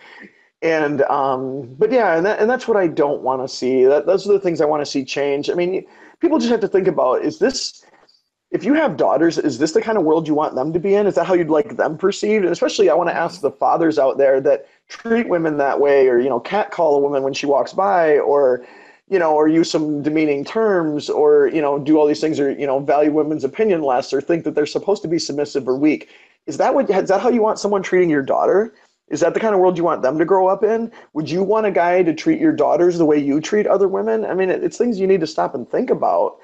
and um, but yeah, and that, and that's what I don't want to see. That those are the things I want to see change. I mean, people just have to think about: is this if you have daughters, is this the kind of world you want them to be in? Is that how you'd like them perceived? And especially, I want to ask the fathers out there that treat women that way, or you know, catcall a woman when she walks by, or you know, or use some demeaning terms, or you know, do all these things, or you know, value women's opinion less, or think that they're supposed to be submissive or weak. Is that what? Is that how you want someone treating your daughter? Is that the kind of world you want them to grow up in? Would you want a guy to treat your daughters the way you treat other women? I mean, it, it's things you need to stop and think about.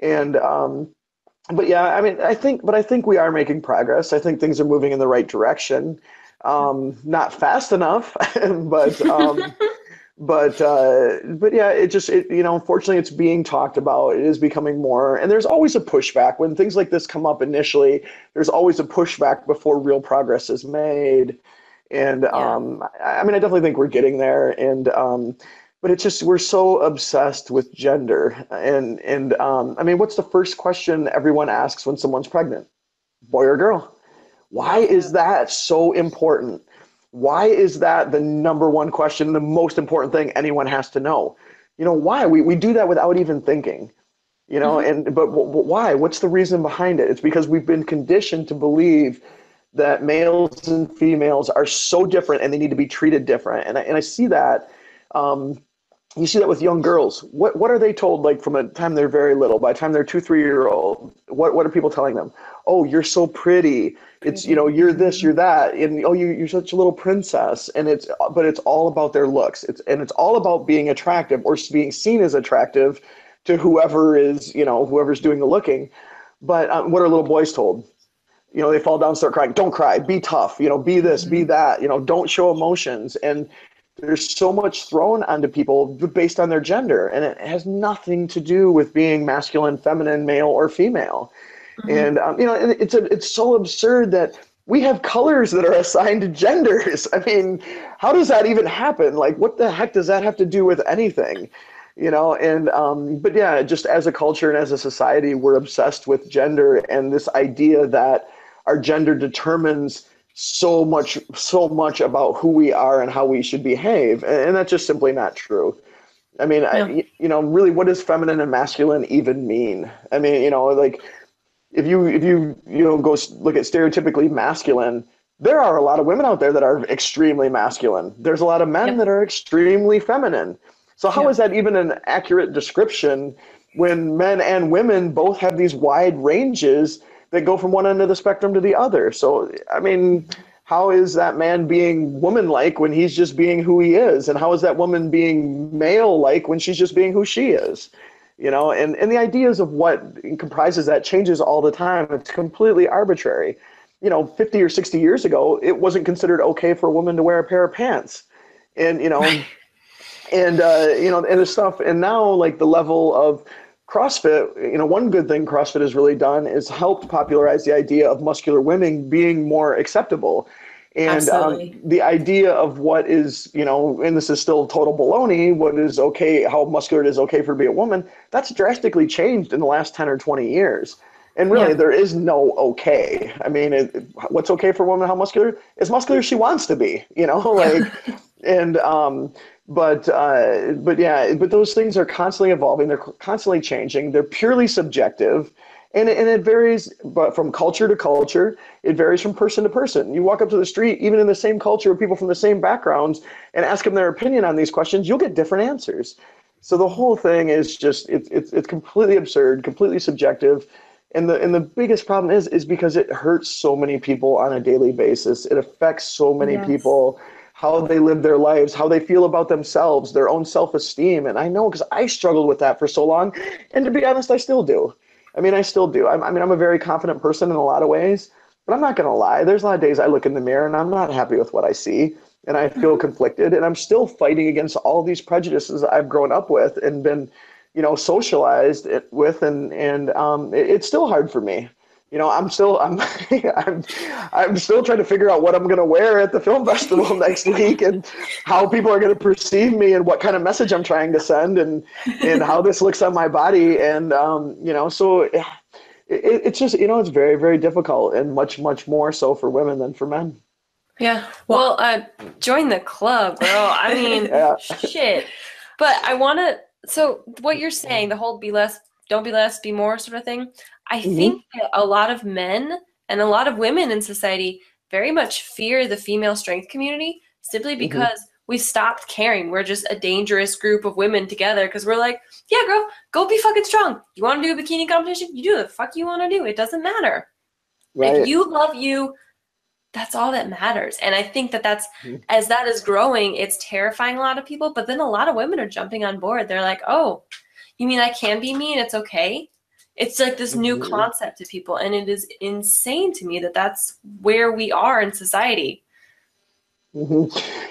And um, but yeah, I mean, I think, but I think we are making progress. I think things are moving in the right direction. Um, not fast enough, but um, but uh, but yeah, it just it, you know, unfortunately, it's being talked about. It is becoming more, and there's always a pushback when things like this come up initially. There's always a pushback before real progress is made. And um, I, I mean, I definitely think we're getting there. And um, but it's just we're so obsessed with gender. And and um, I mean, what's the first question everyone asks when someone's pregnant? Boy or girl? Why is that so important? Why is that the number one question, the most important thing anyone has to know? You know, why? We, we do that without even thinking, you know, and but, but why? What's the reason behind it? It's because we've been conditioned to believe that males and females are so different and they need to be treated different. And I, and I see that. Um, you see that with young girls. What what are they told like from the time they're very little? By the time they're two, three year old, what what are people telling them? Oh, you're so pretty. It's you know you're this, you're that, and oh you you're such a little princess. And it's but it's all about their looks. It's and it's all about being attractive or being seen as attractive to whoever is you know whoever's doing the looking. But um, what are little boys told? You know they fall down, start crying. Don't cry. Be tough. You know be this, be that. You know don't show emotions and there's so much thrown onto people based on their gender and it has nothing to do with being masculine feminine male or female. And um, you know and it's a, it's so absurd that we have colors that are assigned to genders. I mean how does that even happen? Like what the heck does that have to do with anything? You know and um, but yeah just as a culture and as a society we're obsessed with gender and this idea that our gender determines so much so much about who we are and how we should behave and, and that's just simply not true i mean Yeah. I, you know really what does feminine and masculine even mean i mean you know like if you if you you know go look at stereotypically masculine there are a lot of women out there that are extremely masculine there's a lot of men Yep. that are extremely feminine so how Yeah. is that even an accurate description when men and women both have these wide ranges that go from one end of the spectrum to the other. So i mean how is that man being woman like when he's just being who he is? And how is that woman being male like when she's just being who she is? You know and, and the ideas of what comprises that changes all the time. It's completely arbitrary. You know 50 or 60 years ago it wasn't considered okay for a woman to wear a pair of pants. And you know and uh, you know and the stuff. And now like the level of crossfit you know one good thing crossfit has really done is helped popularize the idea of muscular women being more acceptable. And um, the idea of what is you know and this is still total baloney what is okay how muscular it is okay for to be a woman that's drastically changed in the last 10 or 20 years. And really Yeah. there is no okay. I mean it, what's okay for a woman how muscular? Is muscular she wants to be you know like and um but uh but yeah but those things are constantly evolving. They're constantly changing. They're purely subjective and and it varies but from culture to culture it varies from person to person. You walk up to the street even in the same culture with people from the same backgrounds and ask them their opinion on these questions you'll get different answers. So the whole thing is just it's it's, it's completely absurd completely subjective and the and the biggest problem is is because it hurts so many people on a daily basis. It affects so many yes. people how they live their lives, how they feel about themselves, their own self esteem. And I know because I struggled with that for so long. And to be honest, I still do. I mean, I still do. I'm, I mean, I'm a very confident person in a lot of ways, but I'm not going to lie. There's a lot of days I look in the mirror and I'm not happy with what I see and I feel mm-hmm. conflicted and I'm still fighting against all these prejudices I've grown up with and been, you know, socialized with. And, and um, it, it's still hard for me you know, I'm still I'm I'm I'm still trying to figure out what I'm going to wear at the film festival next week and how people are going to perceive me and what kind of message I'm trying to send and and how this looks on my body and um, you know, so it, it's just you know it's very very difficult and much much more so for women than for men. Yeah. Well, uh, join the club, girl. I mean, yeah. shit. But I want to. So what you're saying, the whole "be less, don't be less, be more" sort of thing. I mm-hmm. think that a lot of men and a lot of women in society very much fear the female strength community simply mm-hmm. because mm-hmm. we stopped caring. We're just a dangerous group of women together because we're like, yeah, girl, go be fucking strong. You want to do a bikini competition? You do the fuck you want to do. It doesn't matter. Right. If you love you, that's all that matters. And I think that that's mm-hmm. as that is growing, it's terrifying a lot of people. But then a lot of women are jumping on board. They're like, oh, you mean I can be me and it's okay? it's like this new concept to people and it is insane to me that that's where we are in society mm-hmm.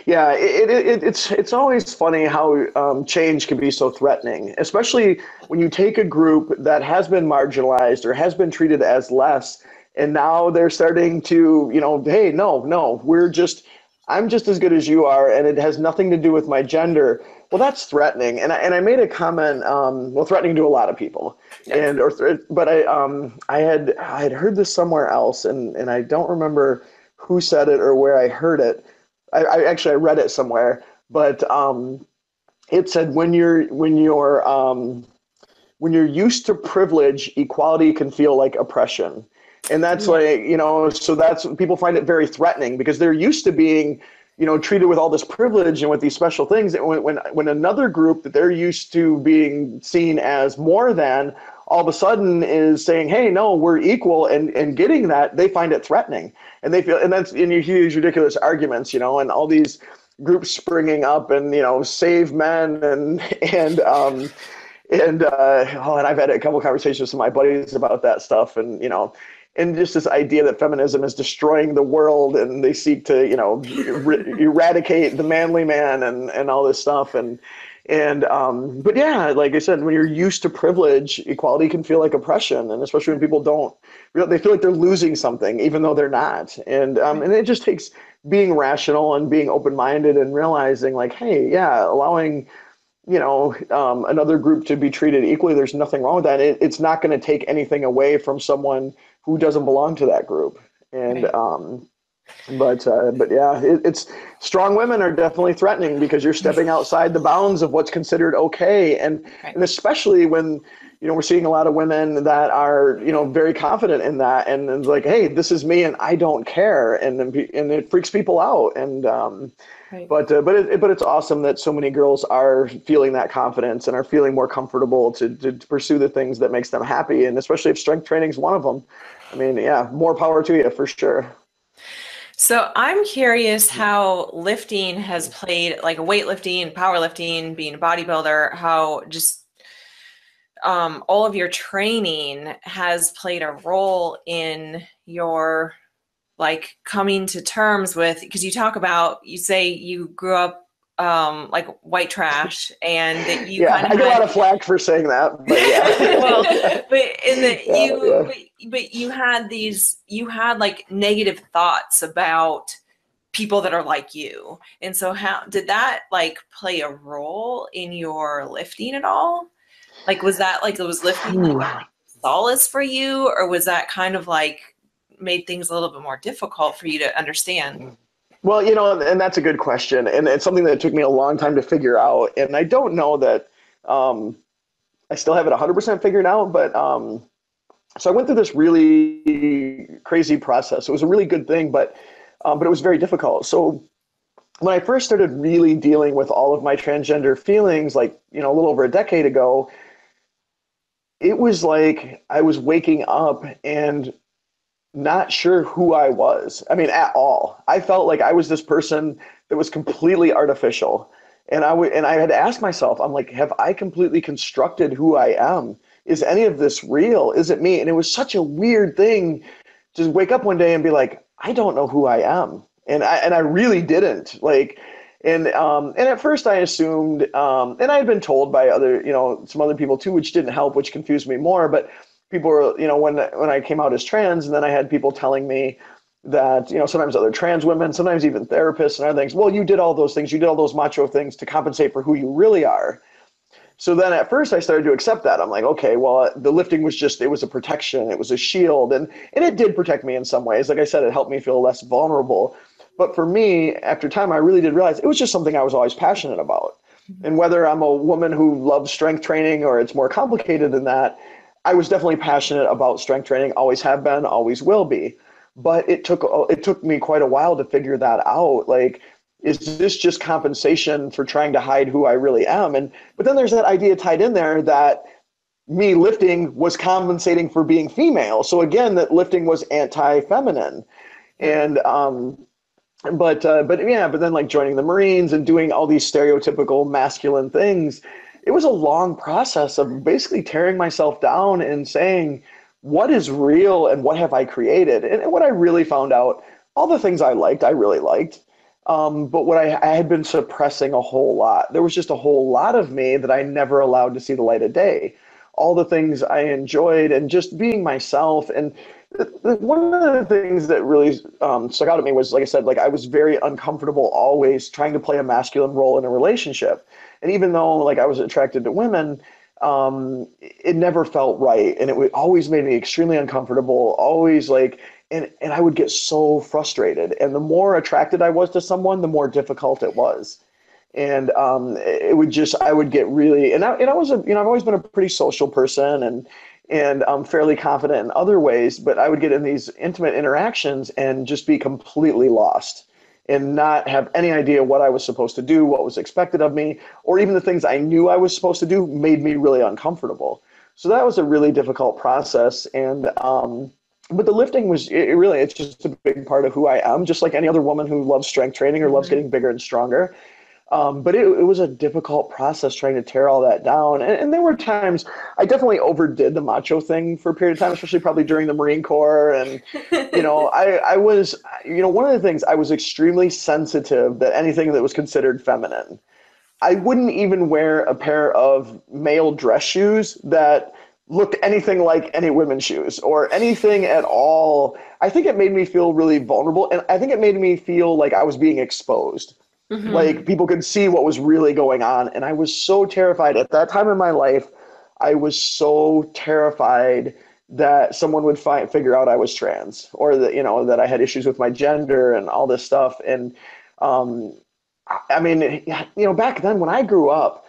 yeah it, it, it's it's always funny how um, change can be so threatening especially when you take a group that has been marginalized or has been treated as less and now they're starting to you know hey no no we're just i'm just as good as you are and it has nothing to do with my gender well, that's threatening. And I, and I made a comment, um, well, threatening to a lot of people. And, or, but I, um, I had, I had heard this somewhere else and, and I don't remember who said it or where I heard it. I, I actually, I read it somewhere, but, um, it said when you're, when you're, um, when you're used to privilege, equality can feel like oppression. And that's yeah. like, you know, so that's people find it very threatening because they're used to being you know treated with all this privilege and with these special things and when, when when another group that they're used to being seen as more than all of a sudden is saying hey no we're equal and and getting that they find it threatening. And they feel and that's in your huge ridiculous arguments you know and all these groups springing up and you know save men and and um and uh, oh, and I've had a couple conversations with my buddies about that stuff, and you know, and just this idea that feminism is destroying the world and they seek to you know er- eradicate the manly man and and all this stuff. And and um, but yeah like i said when you're used to privilege equality can feel like oppression. And especially when people don't they feel like they're losing something even though they're not. And um, and it just takes being rational and being open-minded and realizing like hey yeah allowing you know um, another group to be treated equally there's nothing wrong with that. It, it's not going to take anything away from someone who doesn't belong to that group. And right. um, but uh, but yeah, it, it's strong women are definitely threatening because you're stepping outside the bounds of what's considered okay, and right. and especially when you know we're seeing a lot of women that are you know very confident in that and, and like hey this is me and I don't care and and it freaks people out and um, right. but uh, but it, but it's awesome that so many girls are feeling that confidence and are feeling more comfortable to, to, to pursue the things that makes them happy and especially if strength training is one of them I mean, yeah, more power to you for sure. So I'm curious how lifting has played, like weightlifting, powerlifting, being a bodybuilder, how just um, all of your training has played a role in your like coming to terms with because you talk about you say you grew up um, like white trash, and that you yeah, kind of I get had, a lot of flack for saying that. But yeah. well, but in the yeah, you, yeah. But, but you had these, you had like negative thoughts about people that are like you, and so how did that like play a role in your lifting at all? Like, was that like it was lifting like, solace for you, or was that kind of like made things a little bit more difficult for you to understand? Well, you know, and that's a good question, and it's something that took me a long time to figure out. And I don't know that um, I still have it 100% figured out, but um, so I went through this really crazy process. It was a really good thing, but um, but it was very difficult. So when I first started really dealing with all of my transgender feelings, like you know a little over a decade ago, it was like I was waking up and not sure who I was. I mean, at all. I felt like I was this person that was completely artificial. And I would, and I had asked myself, I'm like, have I completely constructed who I am? Is any of this real? Is it me? And it was such a weird thing to wake up one day and be like, I don't know who I am. And I, and I really didn't like, and, um, and at first I assumed, um, and I had been told by other, you know, some other people too, which didn't help, which confused me more, but people were, you know, when, when I came out as trans and then I had people telling me, that you know sometimes other trans women sometimes even therapists and other things well you did all those things you did all those macho things to compensate for who you really are. So then at first i started to accept that. I'm like okay well the lifting was just it was a protection it was a shield and and it did protect me in some ways. Like i said it helped me feel less vulnerable. But for me after time i really did realize it was just something i was always passionate about. Mm-hmm. And whether i'm a woman who loves strength training or it's more complicated than that i was definitely passionate about strength training always have been always will be. But it took it took me quite a while to figure that out. Like is this just compensation for trying to hide who I really am? And but then there's that idea tied in there that me lifting was compensating for being female. So again that lifting was anti-feminine. And um but uh, but yeah but then like joining the marines and doing all these stereotypical masculine things it was a long process of basically tearing myself down and saying what is real and what have I created? And, what I really found out, all the things I liked, I really liked. Um, but what I, I, had been suppressing a whole lot. There was just a whole lot of me that I never allowed to see the light of day. All the things I enjoyed and just being myself. And one of the things that really um, stuck out at me was, like I said, like I was very uncomfortable always trying to play a masculine role in a relationship. And even though like I was attracted to women, um, it never felt right, and it always made me extremely uncomfortable. Always like, and and I would get so frustrated. And the more attracted I was to someone, the more difficult it was. And um, it would just, I would get really, and I, and I was a, you know, I've always been a pretty social person, and and I'm fairly confident in other ways, but I would get in these intimate interactions and just be completely lost and not have any idea what I was supposed to do, what was expected of me, or even the things I knew I was supposed to do made me really uncomfortable. So that was a really difficult process. And, um, but the lifting was it really, it's just a big part of who I am, just like any other woman who loves strength training or loves mm-hmm. getting bigger and stronger. Um, but it, it, was a difficult process trying to tear all that down. And, and, there were times I definitely overdid the macho thing for a period of time, especially probably during the Marine Corps. And, you know, I, I was, you know, one of the things I was extremely sensitive that anything that was considered feminine. I wouldn't even wear a pair of male dress shoes that looked anything like any women's shoes or anything at all. I think it made me feel really vulnerable. And I think it made me feel like I was being exposed Mm-hmm. Like people could see what was really going on. And I was so terrified at that time in my life. I was so terrified that someone would find figure out I was trans or that you know that I had issues with my gender and all this stuff. And um, I mean, you know, back then when I grew up,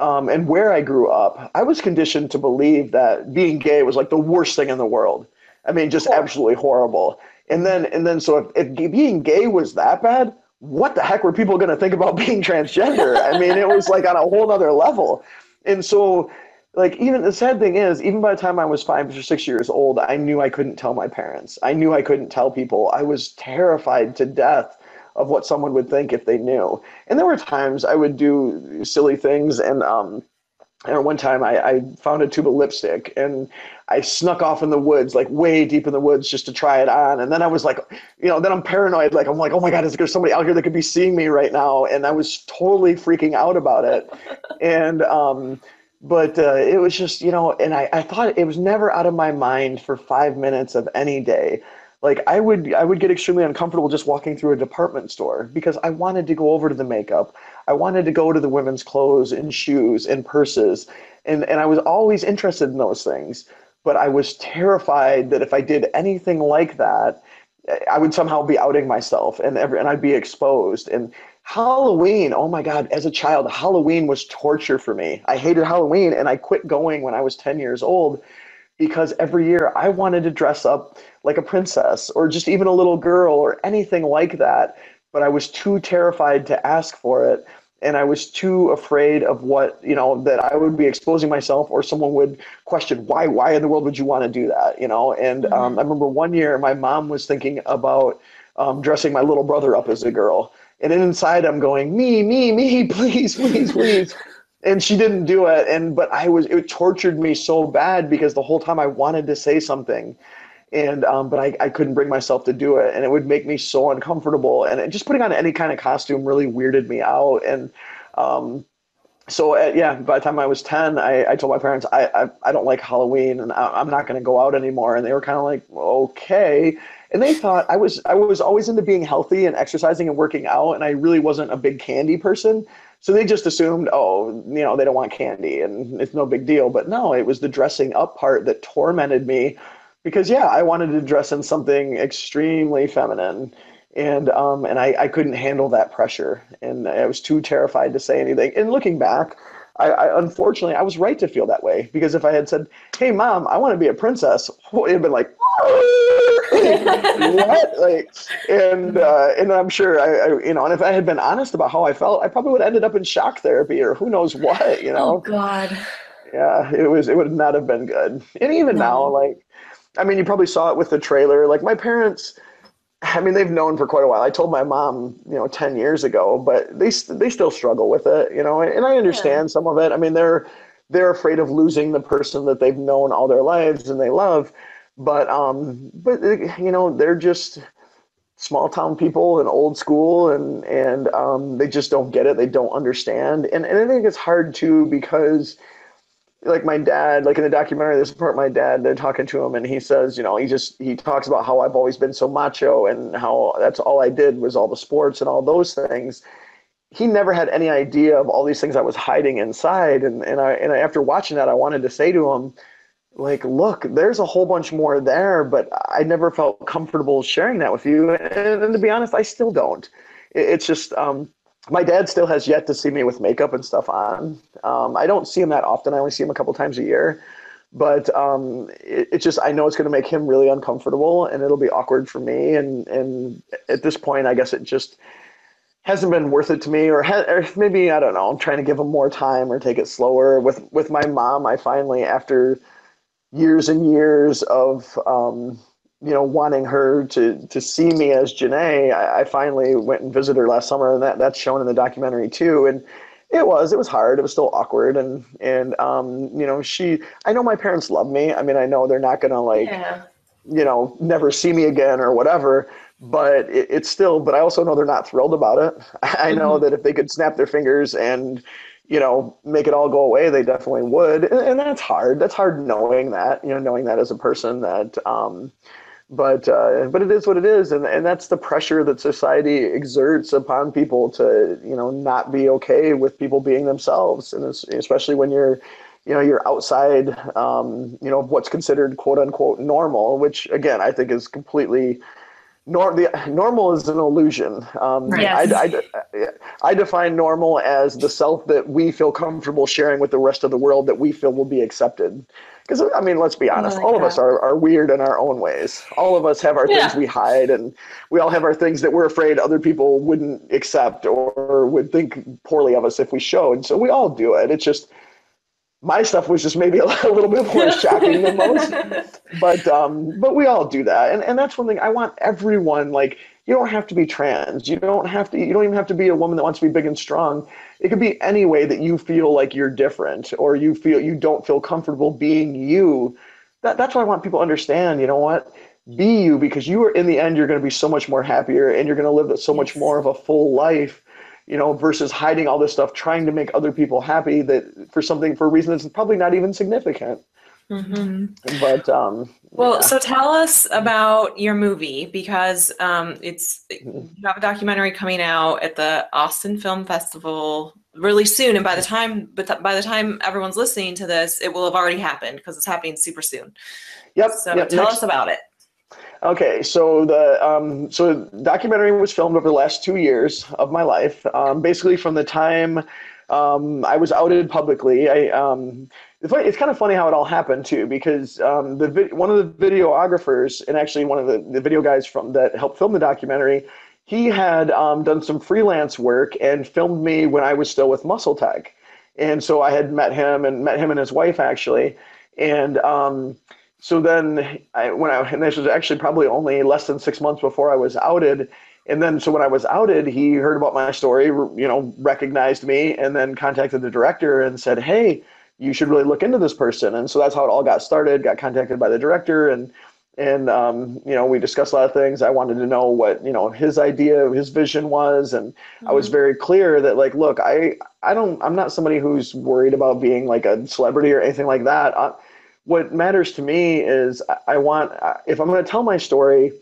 um, and where I grew up, I was conditioned to believe that being gay was like the worst thing in the world. I mean, just absolutely horrible. And then, and then, so if, if being gay was that bad, what the heck were people going to think about being transgender? I mean, it was like on a whole other level. And so, like, even the sad thing is, even by the time I was five or six years old, I knew I couldn't tell my parents. I knew I couldn't tell people. I was terrified to death of what someone would think if they knew. And there were times I would do silly things and, um, and one time I, I, found a tube of lipstick and I snuck off in the woods, like way deep in the woods, just to try it on. And then I was like, you know, then I'm paranoid. Like I'm like, oh my god, is there somebody out here that could be seeing me right now? And I was totally freaking out about it. and um, but uh, it was just, you know, and I, I thought it was never out of my mind for five minutes of any day like I would I would get extremely uncomfortable just walking through a department store because I wanted to go over to the makeup. I wanted to go to the women's clothes and shoes and purses. And and I was always interested in those things. But I was terrified that if I did anything like that, I would somehow be outing myself and every, and I'd be exposed. And Halloween, oh my God, as a child, Halloween was torture for me. I hated Halloween and I quit going when I was 10 years old because every year I wanted to dress up like a princess or just even a little girl or anything like that. But I was too terrified to ask for it. And I was too afraid of what, you know, that I would be exposing myself or someone would question why, why in the world would you want to do that, you know? And mm-hmm. um, I remember one year my mom was thinking about um, dressing my little brother up as a girl. And inside I'm going, me, me, me, please, please, please and she didn't do it and but i was it tortured me so bad because the whole time i wanted to say something and um, but I, I couldn't bring myself to do it and it would make me so uncomfortable and just putting on any kind of costume really weirded me out and um, so uh, yeah by the time i was 10 i, I told my parents I, I, I don't like halloween and I, i'm not going to go out anymore and they were kind of like okay and they thought i was i was always into being healthy and exercising and working out and i really wasn't a big candy person so they just assumed, oh, you know, they don't want candy and it's no big deal. But no, it was the dressing up part that tormented me because, yeah, I wanted to dress in something extremely feminine. And um, and I, I couldn't handle that pressure, and I was too terrified to say anything. And looking back, I, I, unfortunately I was right to feel that way because if I had said, "Hey, mom, I want to be a princess," it'd been like, what? Like, and uh, and I'm sure I, I, you know, and if I had been honest about how I felt, I probably would have ended up in shock therapy or who knows what, you know. Oh God. Yeah, it was. It would not have been good. And even no. now, like, I mean, you probably saw it with the trailer. Like, my parents. I mean, they've known for quite a while. I told my mom, you know, ten years ago, but they they still struggle with it, you know, and I understand yeah. some of it. I mean, they're they're afraid of losing the person that they've known all their lives and they love but um, but you know, they're just small town people and old school, and and um, they just don't get it. They don't understand, and and I think it's hard too because like my dad, like in the documentary, there's a part my dad, they're talking to him and he says, you know, he just, he talks about how I've always been so macho and how that's all I did was all the sports and all those things. He never had any idea of all these things I was hiding inside. And, and I, and after watching that, I wanted to say to him, like, look, there's a whole bunch more there, but I never felt comfortable sharing that with you. And, and to be honest, I still don't. It, it's just, um, my dad still has yet to see me with makeup and stuff on. Um, I don't see him that often. I only see him a couple times a year. But um, it, it's just I know it's going to make him really uncomfortable, and it'll be awkward for me. And and at this point, I guess it just hasn't been worth it to me, or, ha- or maybe I don't know. I'm trying to give him more time or take it slower. With with my mom, I finally after years and years of um, you know wanting her to to see me as Janae, I, I, finally went and visited her last summer, and that that's shown in the documentary too. And it was it was hard. It was still awkward, and and um, you know she. I know my parents love me. I mean, I know they're not gonna like. Yeah. You know, never see me again or whatever but it, it's still but i also know they're not thrilled about it i know mm-hmm. that if they could snap their fingers and you know, make it all go away, they definitely would. And, and, that's hard. That's hard knowing that, you know, knowing that as a person that, um, but, uh, but it is what it is. And, and that's the pressure that society exerts upon people to, you know, not be okay with people being themselves. And especially when you're, you know, you're outside, um, you know, what's considered quote unquote normal, which again, I think is completely, nor, the, normal is an illusion. Um, yes. I, I, I, define normal as the self that we feel comfortable sharing with the rest of the world that we feel will be accepted. Because, I mean, let's be honest, like all that. of us are, are weird in our own ways. All of us have our yeah. things we hide, and we all have our things that we're afraid other people wouldn't accept or would think poorly of us if we showed. So we all do it. It's just my stuff was just maybe a, little bit more shocking than most. But um but we all do that. And and that's one thing i want everyone like you don't have to be trans. You don't have to you don't even have to be a woman that wants to be big and strong. It could be any way that you feel like you're different or you feel you don't feel comfortable being you. That, that's why i want people to understand you know what? Be you because you are in the end you're going to be so much more happier and you're going to live so much more of a full life you know, versus hiding all this stuff, trying to make other people happy that for something for a reason that's probably not even significant. Mm-hmm. But um, well, yeah. so tell us about your movie because um, it's mm-hmm. you have a documentary coming out at the Austin Film Festival really soon, and by the time but by the time everyone's listening to this, it will have already happened because it's happening super soon. Yep. So yep. tell Next, us about it. Okay, so the um, so documentary was filmed over the last two years of my life. Um, basically, from the time um, I was outed publicly, I um, it's, it's kind of funny how it all happened too, because um, the one of the videographers and actually one of the, the video guys from that helped film the documentary, he had um, done some freelance work and filmed me when I was still with Muscle Tech, and so I had met him and met him and his wife actually, and um, so then I, when I and this was actually probably only less than six months before I was outed. And then, so when I was outed, he heard about my story, you know, recognized me, and then contacted the director and said, "Hey, you should really look into this person." And so that's how it all got started. Got contacted by the director, and and um, you know, we discussed a lot of things. I wanted to know what you know his idea, his vision was, and mm-hmm. I was mm-hmm. very clear that like, look, I I don't, I'm not somebody who's worried about being like a celebrity or anything like that. I, what matters to me is I want if I'm going to tell my story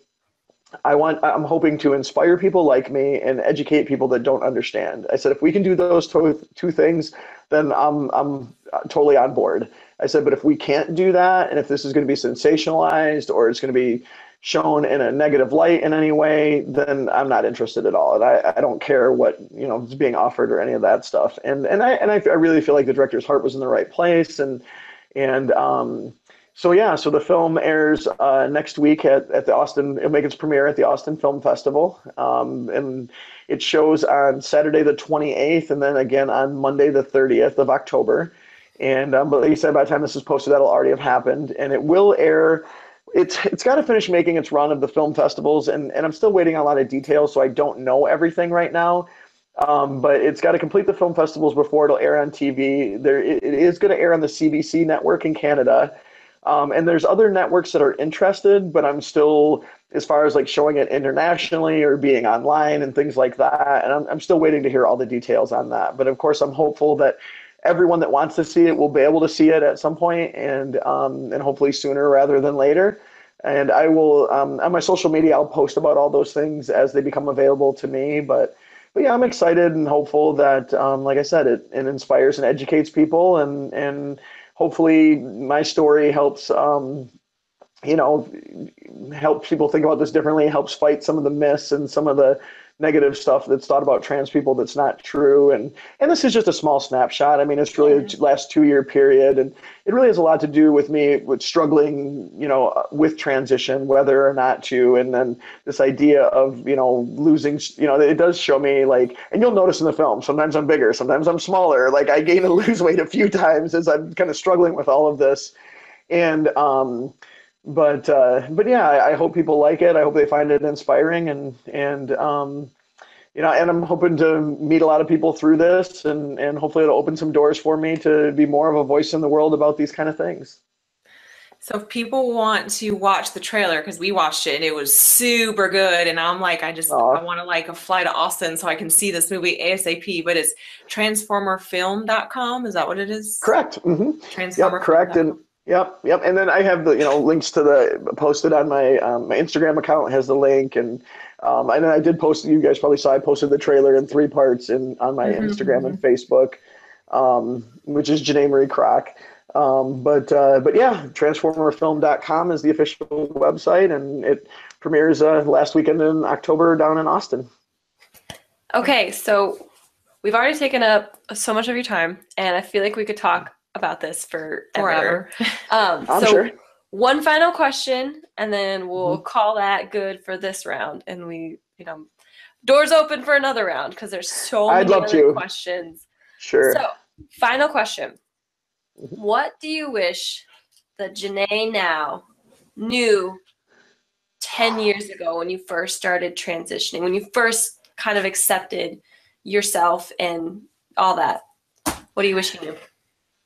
I want I'm hoping to inspire people like me and educate people that don't understand. I said if we can do those two, two things, then I'm I'm totally on board. I said but if we can't do that and if this is going to be sensationalized or it's going to be shown in a negative light in any way, then I'm not interested at all. And I, I don't care what, you know, is being offered or any of that stuff. And and I and I, I really feel like the director's heart was in the right place and and um so yeah, so the film airs uh, next week at, at the Austin. It'll make its premiere at the Austin Film Festival, um, and it shows on Saturday the 28th, and then again on Monday the 30th of October. And um, but like you said, by the time this is posted, that'll already have happened, and it will air. It's it's got to finish making its run of the film festivals, and and I'm still waiting on a lot of details, so I don't know everything right now. Um, but it's got to complete the film festivals before it'll air on TV. There, it, it is going to air on the CBC network in Canada. Um, and there's other networks that are interested, but I'm still, as far as like showing it internationally or being online and things like that, and I'm, I'm still waiting to hear all the details on that. But of course, I'm hopeful that everyone that wants to see it will be able to see it at some point, and um, and hopefully sooner rather than later. And I will um, on my social media, I'll post about all those things as they become available to me. But but yeah, I'm excited and hopeful that, um, like I said, it, it inspires and educates people and and hopefully my story helps um, you know help people think about this differently helps fight some of the myths and some of the negative stuff that's thought about trans people that's not true. And and this is just a small snapshot. I mean it's really a last two year period and it really has a lot to do with me with struggling you know with transition whether or not to and then this idea of you know losing you know it does show me like and you'll notice in the film sometimes i'm bigger sometimes i'm smaller. Like i gain and lose weight a few times as i'm kind of struggling with all of this. And um but uh, but yeah, I, I, hope people like it. I hope they find it inspiring, and and um, you know, and I'm hoping to meet a lot of people through this, and and hopefully it'll open some doors for me to be more of a voice in the world about these kind of things. So if people want to watch the trailer, because we watched it and it was super good, and I'm like, I just Aww. I want to like a fly to Austin so I can see this movie ASAP. But it's transformerfilm.com. Is that what it is? Correct. Mm-hmm. Transformer. Yep, correct. And Yep, yep. And then I have the you know links to the posted on my um, my Instagram account has the link, and um, and then I did post. You guys probably saw I posted the trailer in three parts in on my mm-hmm. Instagram and Facebook, um, which is Janae Marie Kroc. Um, but uh, but yeah, transformerfilm.com is the official website, and it premieres uh, last weekend in October down in Austin. Okay, so we've already taken up so much of your time, and I feel like we could talk about this for forever. Um, I'm so sure. one final question, and then we'll mm-hmm. call that good for this round. And we, you know, doors open for another round because there's so I'd many other to. questions. Sure. So, final question: mm-hmm. What do you wish that Janae now knew ten years ago when you first started transitioning, when you first kind of accepted yourself and all that? What do you wish you knew?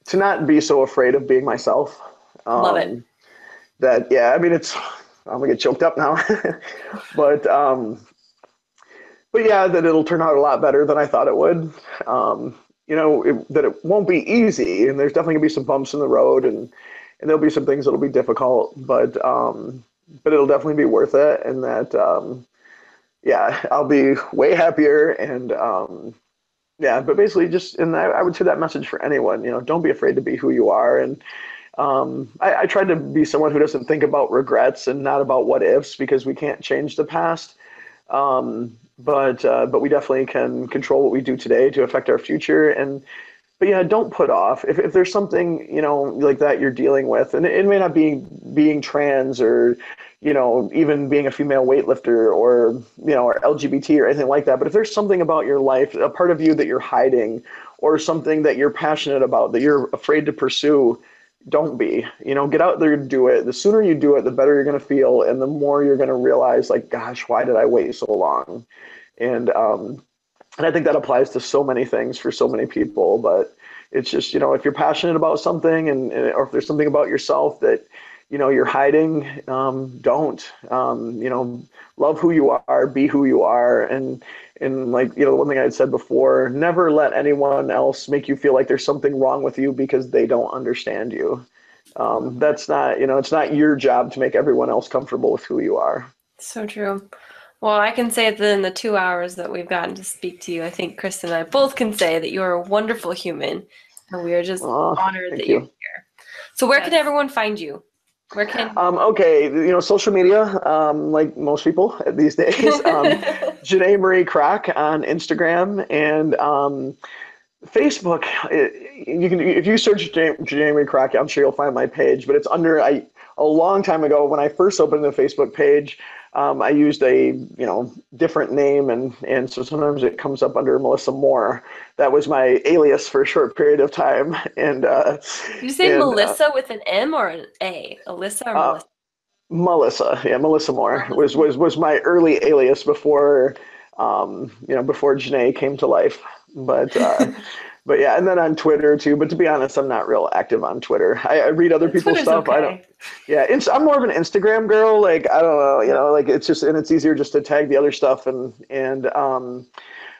To not be so afraid of being myself. Um, Love it. That yeah, I mean it's I'm gonna get choked up now, but um, but yeah, that it'll turn out a lot better than I thought it would. Um, you know it, that it won't be easy, and there's definitely gonna be some bumps in the road, and and there'll be some things that'll be difficult, but um, but it'll definitely be worth it, and that um, yeah, I'll be way happier and um, yeah, but basically, just and I, I, would say that message for anyone. You know, don't be afraid to be who you are. And um, I, I try to be someone who doesn't think about regrets and not about what ifs because we can't change the past. Um, but uh, but we definitely can control what we do today to affect our future. And but yeah, don't put off if, if there's something you know like that you're dealing with, and it, it may not be being trans or you know even being a female weightlifter or you know or LGBT or anything like that. But if there's something about your life, a part of you that you're hiding, or something that you're passionate about that you're afraid to pursue, don't be. You know, get out there and do it. The sooner you do it, the better you're going to feel, and the more you're going to realize, like, gosh, why did I wait so long? And um, and I think that applies to so many things for so many people. But it's just, you know, if you're passionate about something and, or if there's something about yourself that, you know, you're hiding, um, don't, um, you know, love who you are, be who you are. And, and like, you know, one thing I had said before, never let anyone else make you feel like there's something wrong with you because they don't understand you. Um, that's not, you know, it's not your job to make everyone else comfortable with who you are. So true. Well, I can say that in the two hours that we've gotten to speak to you, I think chris and I both can say that you're a wonderful human, and we are just oh, honored that you. are here. So, where yes. can everyone find you? Where can? Um, okay, you know, social media, um, like most people these days. Um, Janae Marie Kroc on Instagram and um, Facebook. It, you can if you search Janae Marie Kroc, I'm sure you'll find my page. But it's under I a long time ago when I first opened the Facebook page um, I used a you know different name, and and so sometimes it comes up under Melissa Moore. That was my alias for a short period of time. And uh, you say and, uh, Melissa uh, with an M or an A? Alyssa or uh, Melissa? Melissa, yeah, Melissa Moore was was was my early alias before um, you know before Janae came to life. But uh, but yeah, and then on Twitter too. But to be honest, I'm not real active on Twitter. I, I read other people's Twitter's stuff. Okay. I don't. Yeah, I'm more of an Instagram girl. Like I don't know, you know, like it's just and it's easier just to tag the other stuff and and um,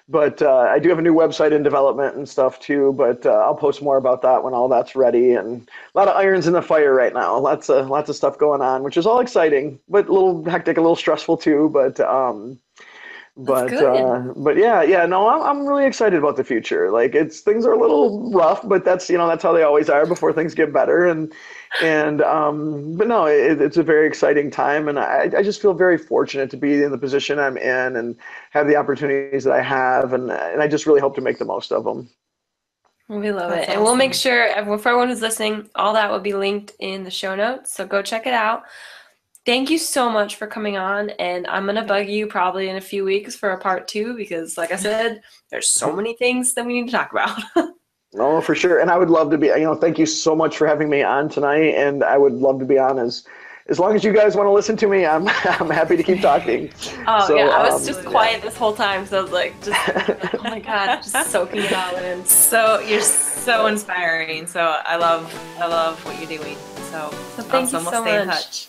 but uh, I do have a new website in development and stuff too. But uh, I'll post more about that when all that's ready. And a lot of irons in the fire right now. Lots of lots of stuff going on, which is all exciting, but a little hectic, a little stressful too. But um, but uh, but yeah yeah no I'm, I'm really excited about the future. Like it's things are a little rough but that's you know that's how they always are before things get better. And and um but no it, it's a very exciting time. And I, I just feel very fortunate to be in the position I'm in and have the opportunities that I have. And and I just really hope to make the most of them. We love that's it. Awesome. and we'll make sure for everyone who's listening all that will be linked in the show notes. So go check it out Thank you so much for coming on. And I'm going to bug you probably in a few weeks for a part two because, like I said, there's so many things that we need to talk about. oh, for sure. And I would love to be, you know, thank you so much for having me on tonight. And I would love to be on as. As long as you guys want to listen to me, I'm I'm happy to keep talking. Oh so, yeah, I was um, just quiet this whole time, so I was like, just oh my god, just soaking it all in. So you're so inspiring. So I love I love what you're doing. So, so thank awesome. you so we'll stay much. in touch.